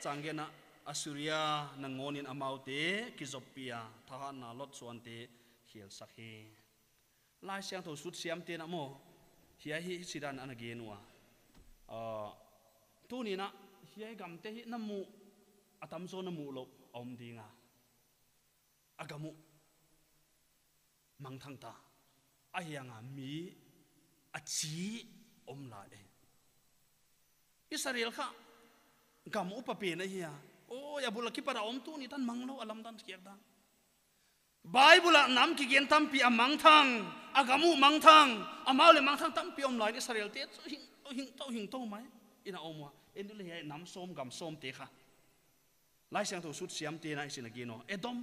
changena asuria, nangonin amau te kizopia thaha na lot suante hiel sakhi lai siang tho sut siam te na mo hiya hi sidan anagenwa a ah, tu ni na hiya gam te hi namu, atam zo namu lo om dinga. Agamu, mang thang ta ayanga mi, achi, om la e israel kha gam upa pe na hiya. O ya bula ki para om tu ni tan manglo alam tan kiak da bible nam ki gen tam pi amang thang, agamu mang thang, amau le mang thang tam pi om lai israel te hing hing to hing to mai. Ina omwa endule hai nam som gam som te kha. Lai sang to sut siam te na isin agino edom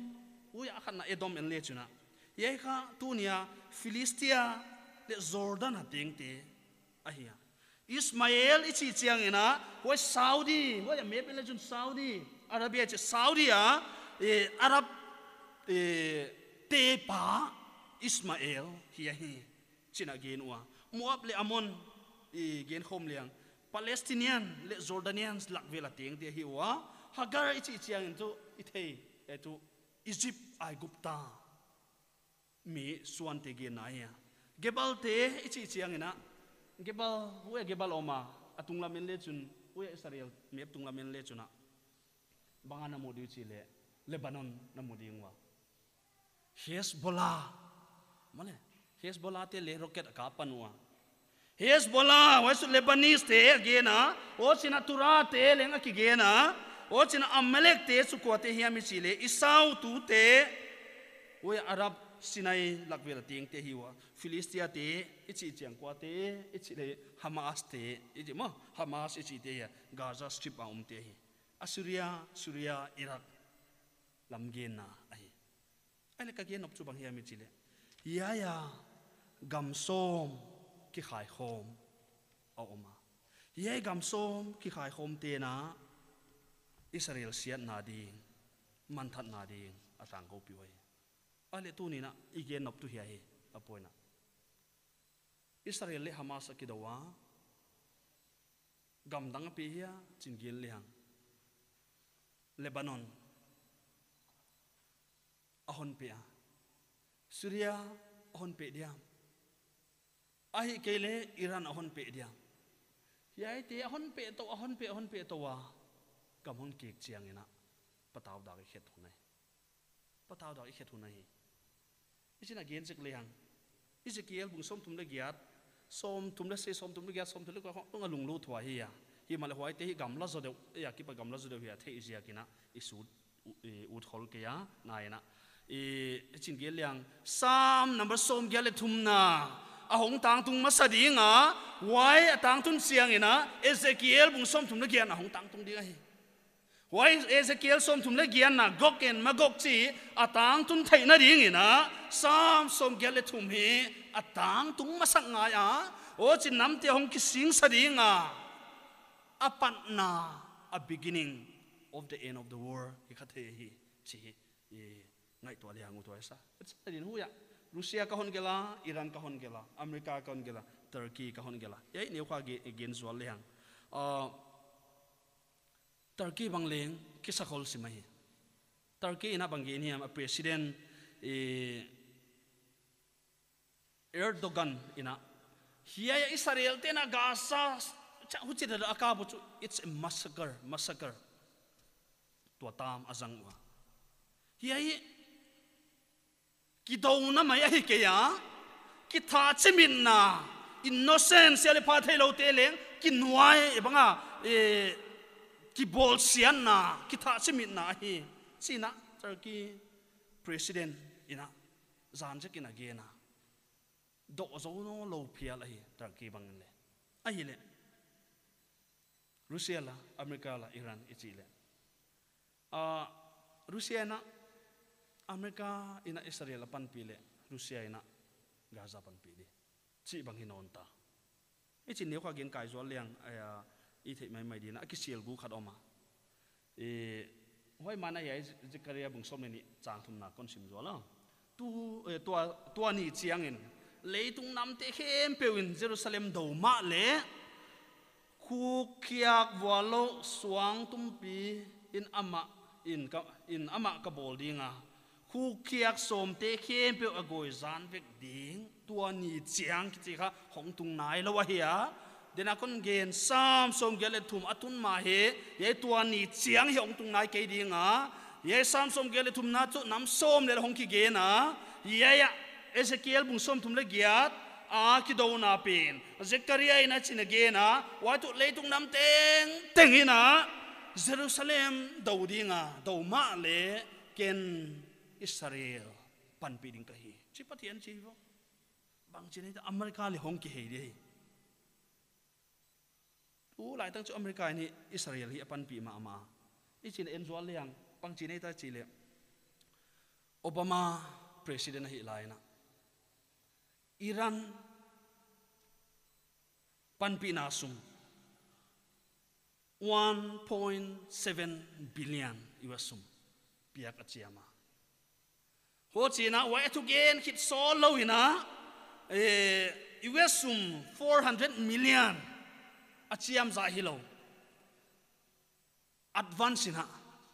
uya khan na edom en le chuna ye kha tunia philistia le jordan ateng te ahia ismael ichi chiang ina ko saudi ko ya mep le chun saudi arabia che saudi a e arab e te pa ismael hi hi china gen wa muap le amon e gen khom liang. Palestinian le jordanians lakvela teng de hi wa hagar ichi chiang into ithei e tu, egypt ai gupta mi suan te gen na ya. Gebal te ichi chiang ina gebal we gebal oma atung la men le chun we israel? Mep tung la men le chuna banga na modi chi le, lebanon na modi ngwa. Hezbollah. Mane, hezbollah te le rocket ka panwa hezbollah we su lebanese te ge na, o china tura te lenga ki ge na, o china amalek te su ko te hiami chile isau tu te we arab sinai lakvel ting te hiwa philistia te ichi chiang kwa te ichi le hamas te ichi ma hamas ichi te ya gaza strip aum te hi assyria suria iraq. Lamgen na ai ai le ka gen op chu bang hiami chile ya ya gam som ki khai khom a oma à. ye gam som ki khai khom te na Israel siat na ding man that na ding à atang ko piwai ale tu ni na ige nop tu hiya he apoina Israel le Hamas ki dawa gam dang pe hiya chin gel hang. Lebanon. Ahon pe a. Syria ahon pe Dia, ahi kele Iran ahon pe Dia. yai te ahon pe to ahon pe ahon pe to wa. Kam hon kek chiang ina. Pataw da ke khet hunai pataw da ke khet hunai isin gen sik liang Ezekiel bung som tum le giat. Som tum le se, som tum le giat, som tum le ko ngalung lu thwa hi ya. Hi mal hwai te hi gam la zo de e ya ki pa gam la zo de ya. The izia kina isu e e ut khol ke ya. Na ina e chin ge liang. Sam, number som ge le thum na. A hong tang tung ma sa ding nga. Wai, a tang tun siang ina ezekiel bung som tum le giat na. Hong tang tung di hi wai ezekiel som thum le gian na? Gok en ma gok chi atang tun thai na ding ina sam som gel le thum hi atang tung ma sang ngai a o chi nam te hong ki sing sa ding a apat na a beginning of the end of the war. Ki khathe hi chi e ngai to liang to sa. Din hu ya. Russia ka hon gela Iran ka hon gela america ka hon gela Turkey ka hon gela. Ye ni kha ge against zwal liang uh, ah, Turkey bang leng, kisa khol si mai Turkey ina bang ge ni am president e Erdogan ina. Hiya Israel tena Gaza, cha hu chi da aka bu it's a massacre massacre. To tam azang wa hiya ki do na mai hi ke ya, ki tha chimin na. Innocence ya le pha thai lo te leng, ki nuai e banga e eh, ki bol sian na, ki tha chimin na hi. China turkey president ina, zan je kin again na. Do zo no lo phia la hi turkey bang le a hi le. Russia la, America la, Iran ichi le. A, Russia na, America ina, Israel pan pile Russia ina, Gaza pan pile chi bang hinon ta. Ichi ne kha gen kai zo liang aya i thei mai mai dina ki sel gu khat oma e hoi mana ya zikaria bung som ni chang thum na kon sim zo la tu e, to to ni chiang in leitung nam te khem pewin Jerusalem do ma le. Khu kiak walo suang tumpi in ama, in ka, in ama ka bol dinga khu kiak som te khem pe agoi zan vek ding. Tua ni chiang ki chi kha hong tung nai lo wa hiya dena kon gen sam som gele thum atun ma he ye tuan ni chiang hi ong tung nai ke dinga ye sam som gele thum na chu nam som le hong ki ge na ye ya, ezekiel bung som thum le giat a à, ki do na pin zekaria ina chin ge na wa tu le tung nam teng teng ina jerusalem do dinga do ma le ken Israel. Pan pi ding ka hi chi pathian chi vo bang chi nei America le hong ki he de u lai tang chu America ni Israel hi pan pi ma ma i chin en zual liang pang chi nei ta chi le Obama president hi lai na Iran pan pi na sum 1.7 billion US sum piak achiama ho china. Wa tu gen khit so lo ina e US sum 400 million achiam za hilo advance na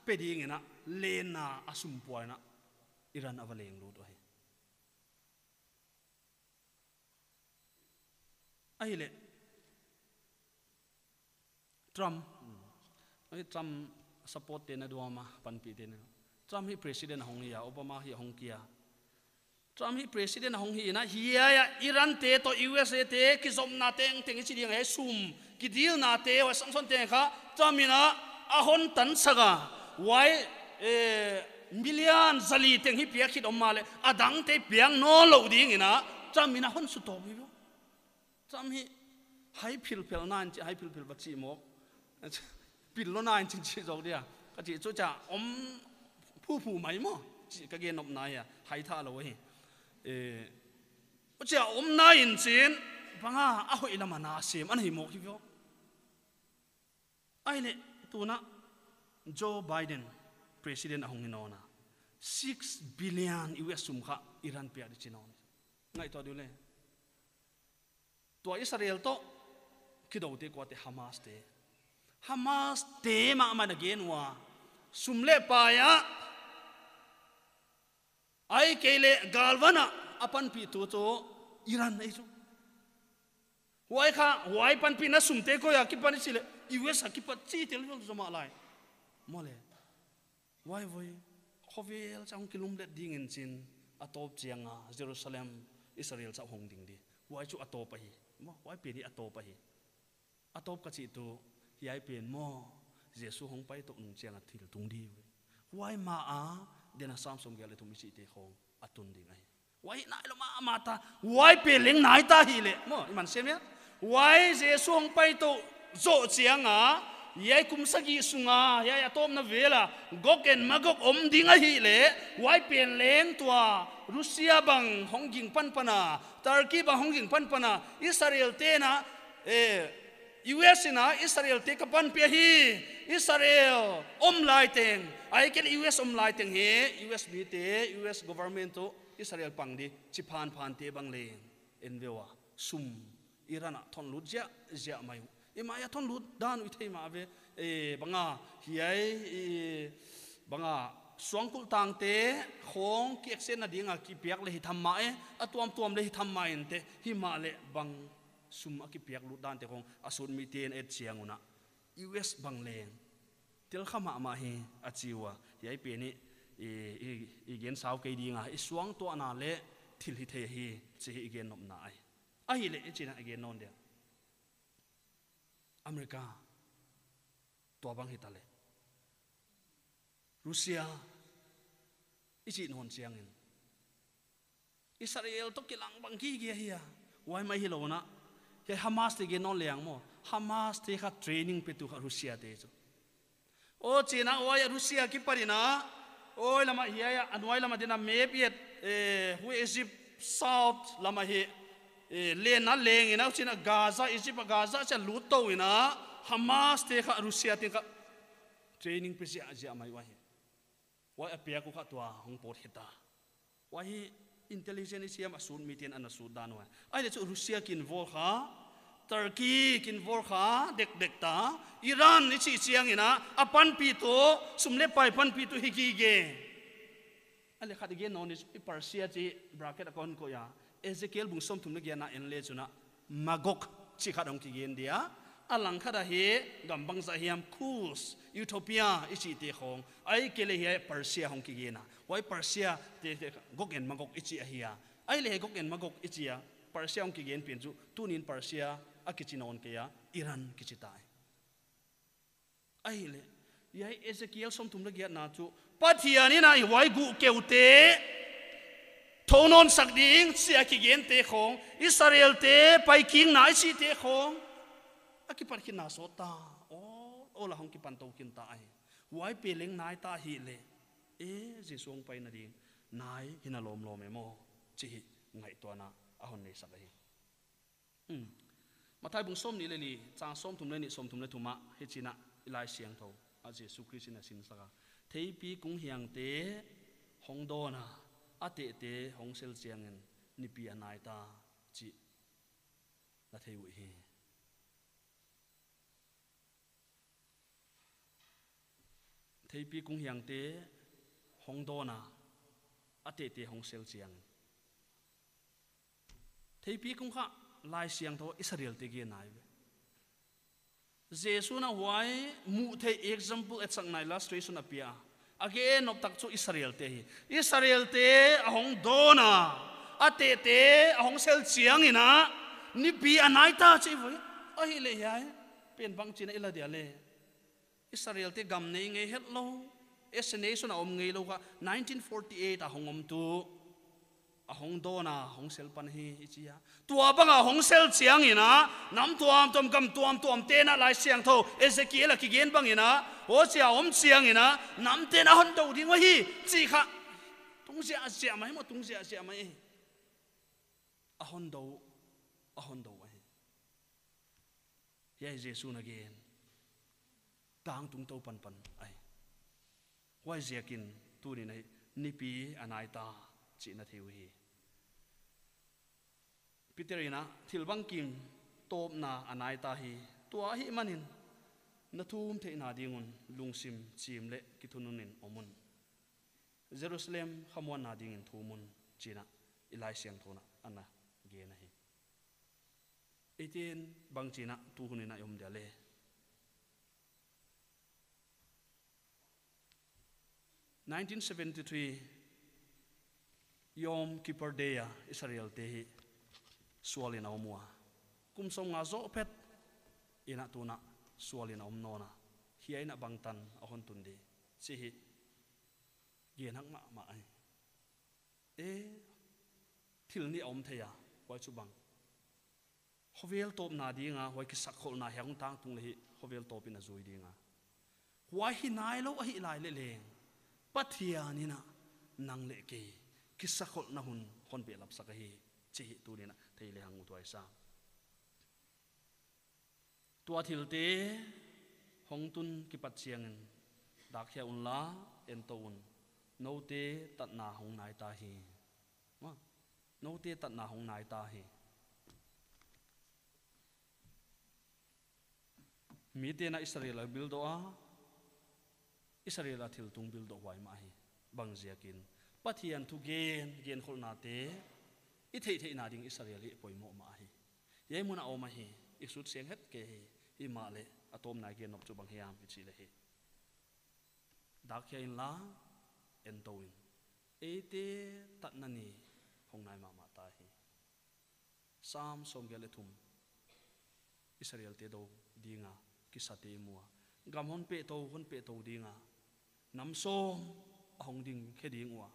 peding ina lena asum puana iran avaleng lu do ai le, Trump ai Trump support te na duama, pan pi te na. Trump hi president hong ya Obama hi hong kia. Trump hi president hong hi na, hi ya Iran te to USA te, ki zom na teng teng chi ding he sum. Ki deal na te wa sang son teng kha. Trump na, a hon tan saga wai e million zali teng hi pia khit omma le adang te piang no lo ding ina. Trump na, hon su to bi Trump hi, hai phil phil nan chi, hai phil phil ba chi mo. Pil lo nan chin chi zo dia. Ka chi chu cha om, phu phu mai mo. Chi ka ge op na ya, hai tha lo hi. Eh, e o cha om na in chin. Panga a hoi lama na sem an hi mo ki vyo. Ai le tu na Joe Biden, president ahong inona 6 billion US sum kha Iran pia di chinon ngai to du le. To Israel to ki do te ko te Hamas te. Hamas te ma ma na gen wa. Sum le pa ya ai kele galvana apan pi tu to iran nei chu wai kha wai pan pi na sum te ko ya ki pan sile us ki pa chi tel lo zoma lai mole wai voi khovel chang kilum le ding in chin atop chianga jerusalem israel cha hong ding di wai chu atop hi. Mo wai pe di atop hi. Atop ka chi tu yai pen mo jesu hong pai to nung chianga thil tung di wai ma a dena sam gele thum chi te khong atun ding ai wai nai lo ma ma ta wai pe leng nai ta hi le mo iman sem ya ah? wai je suang pai to zo chiang a yai kum sa gi sunga ah? ya ya tom na vela. Goken magok om dinga hi le wai pen leng tua? Russia bang hongjing pan pana turkey bang hongjing pan pana israel te na eh US na Israel te kapan pe hi Israel, om lai ai ken US om lai teng he? US bi te US government to Israel pang di chipan phan te bang le. En vewa sum. Irana thon lut ja ja mai e ma ya thon lut, dan u thei ma ve. E banga hiai e banga suang kul tang te, khong ki eksen na dinga ki piak le hi tham ma e. Atuam tuam le hi tham ma en te, hi ma le bang sum aki piak lu dan te khong asun mi ten et chiang una. Us bang leng, tel khama ma hi achiwa. Yai pe ni e e gen sau ke di nga. I suang to na le thil hi the hi che hi gen nom na ai. A hi le china gen non dia. America to bang hi ta le. Rusia ichi non chiang in. Israel to kilang bang ki gi hi ya. Wai mai hi lo na ke Hamas te cái non liang mo Hamas te kha training pe tu kha Rusia te chu o china o ya Rusia ki parina o lama hiya ya anwai lama dina map yet eh hu Egypt? South lama hi eh le na leng ina china Gaza, Egypt Gaza cha lut to ina Hamas te kha russia te kha training pe sia ja mai wa hi wa apia ko kha tua hong pot hita wa hi intelligence siam asun mitin an asu wa ai le chu russia kin vol kha Turkey kin vor kha dek dek, ta. Iran ni chi chiang ina apan pi to sumle pai pan pi to hiki ge. Ale khat ge non is Persia chi bracket account ko ya Ezekiel bung som thum ge na en le chuna magok chi kha dong ki gen dia alang khada he gambang sa hiam khus, utopia ichi te khong. Ai kele he Persia hong ki gena. wai Persia te gok en magok ichi a hiya. Ai le gok en magok ichi a Persia hong ki gen pin chu tunin Persia akichinon ke ya? Iran kichitai ai le, yai Ezekiel som tum lagi na chu, pathia ni na wai gu keute thonon sak ding, sia ki gen te khong. Israel te pai king na chi te khong aki par khi na so ta o oh, o la hong ki pan to kin ta ai wai pe leng nai ta hi le. E ji song pai na ding nai hina lom lom e mo. Chi hi ngai to na a hon ne sa ba hi um hmm. ma thai bung som ni le ni chang som thum le ni, som thum le thuma he chi na lai siang tho a ji su christ na sin sa ga thei pi kung hiang te, hong do na. A te te, hong sel chiang en, ni pi anai ta, chi, na thei u hi. thấy bị cũng hiện tế Hồng đô na à tế tế Hồng sel chiang. Thấy bị cũng khá lai siang thô Israel tế kia nai Jesus na huai, mu the example at sang nai illustration apia again op tak chu Israel te hi. Israel te ahong dona ate te ahong sel chiang ina, ni bi anai ta chi voi a hi le hi pen bang china là dia lệ. Israel te gam nei nge het lo es nation om nge lo ka 1948 a hongom tu. À, a hong do na hong sel pan hi ichia à. tua ga hong à, sel chiang ina. Nam tuam tom kam tuam tuam te na lai siang tho ezekiel ki gen bang ina. Ho chia om chiang ina. Nam te na hon do ding wa hi. Chi kha. Tung sia sia mai mo tung sia sia mai a hon do a hon do dạ, wa hi ya jesu na gen tang tung to pan pan, ai. Wai ziakin tu ni nei nipi anai ta chi na thiu hi. Peterina thilbang kim top na anai ta hi, tua hi manin. Na thum the na dingun lungsim chim le kithununin omun. Jerusalem khamwan na dingin thumun china ilai thona anna ge na hi. 18 bang china tu hunina yom dale 1973 Yom Kippur Day à, Israel te hi sualin au mua kum som nga zo pet, ina tuna sualin om nona hi ina bangtan ahon tundi si hi gen hak ma ma ai. E thil ni om theya wai chu bang. Hovel top na di nga hoi ki sak khol na hyang tang tung le hi, hovel top ina zui di nga. Wai hi nai lo hi lai le leng pathia ni nang le ke. Ki sakhol na hun hon be lap sakahi chi hi tu ni thei hang u tuai sa. Tua thil te, hong tun ki pat chiang dak hia un la, en to un. No te tat na hong nai ta hi. Ma no te tat na hong nai ta hi. Mi te na israel bil do a israel thil tung bil do wai ma hi bang ziakin pathian thu gen gen khol na te. I thei thei na ding israel i poimo ma hi. Ye muna o ma hi. I sut seng het ke hi. I ma le atom na gen nok chu bang hiam i chi le hi. Dak ya in la, en to in. E te tat na ni, hong nai ma ma ta hi. Sam som gele thum. Israel te do dinga kisate mua. Gam hon pe to, hon pe to dinga nam so hong ding khe ding wa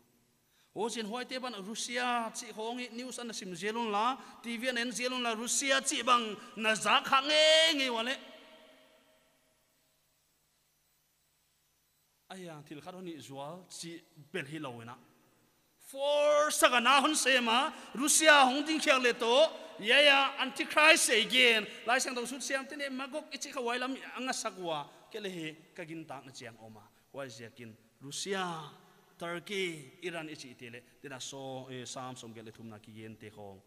ho sin hoi te ban russia chi hong i news an sim zelon la tv an zelon la russia chi bang na za kha nge nge wa le aya à, til khar ni zual chi bel hi lawena for sagana hun sema russia hong ding khyang le to ya ya à, antichrist again lai sang dong sut siam te ne magok ichi kha wailam anga sakwa kele he kagin ta na chiang oma waziakin russia, turkey, iran? Ichi itele tira so e eh, Samsung gele thumna ki yen te khong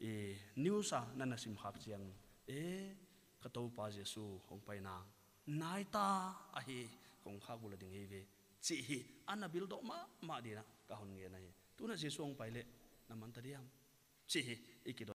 e news ah, a nana sim khak chiang e eh, kato pa jesu, hong pai na. Naita ah, a hi hong kha bula ding he chi hi ana bil do ma ma dina ka hon nge na hi tuna jesu hong pai le naman tadiam chi hi ikido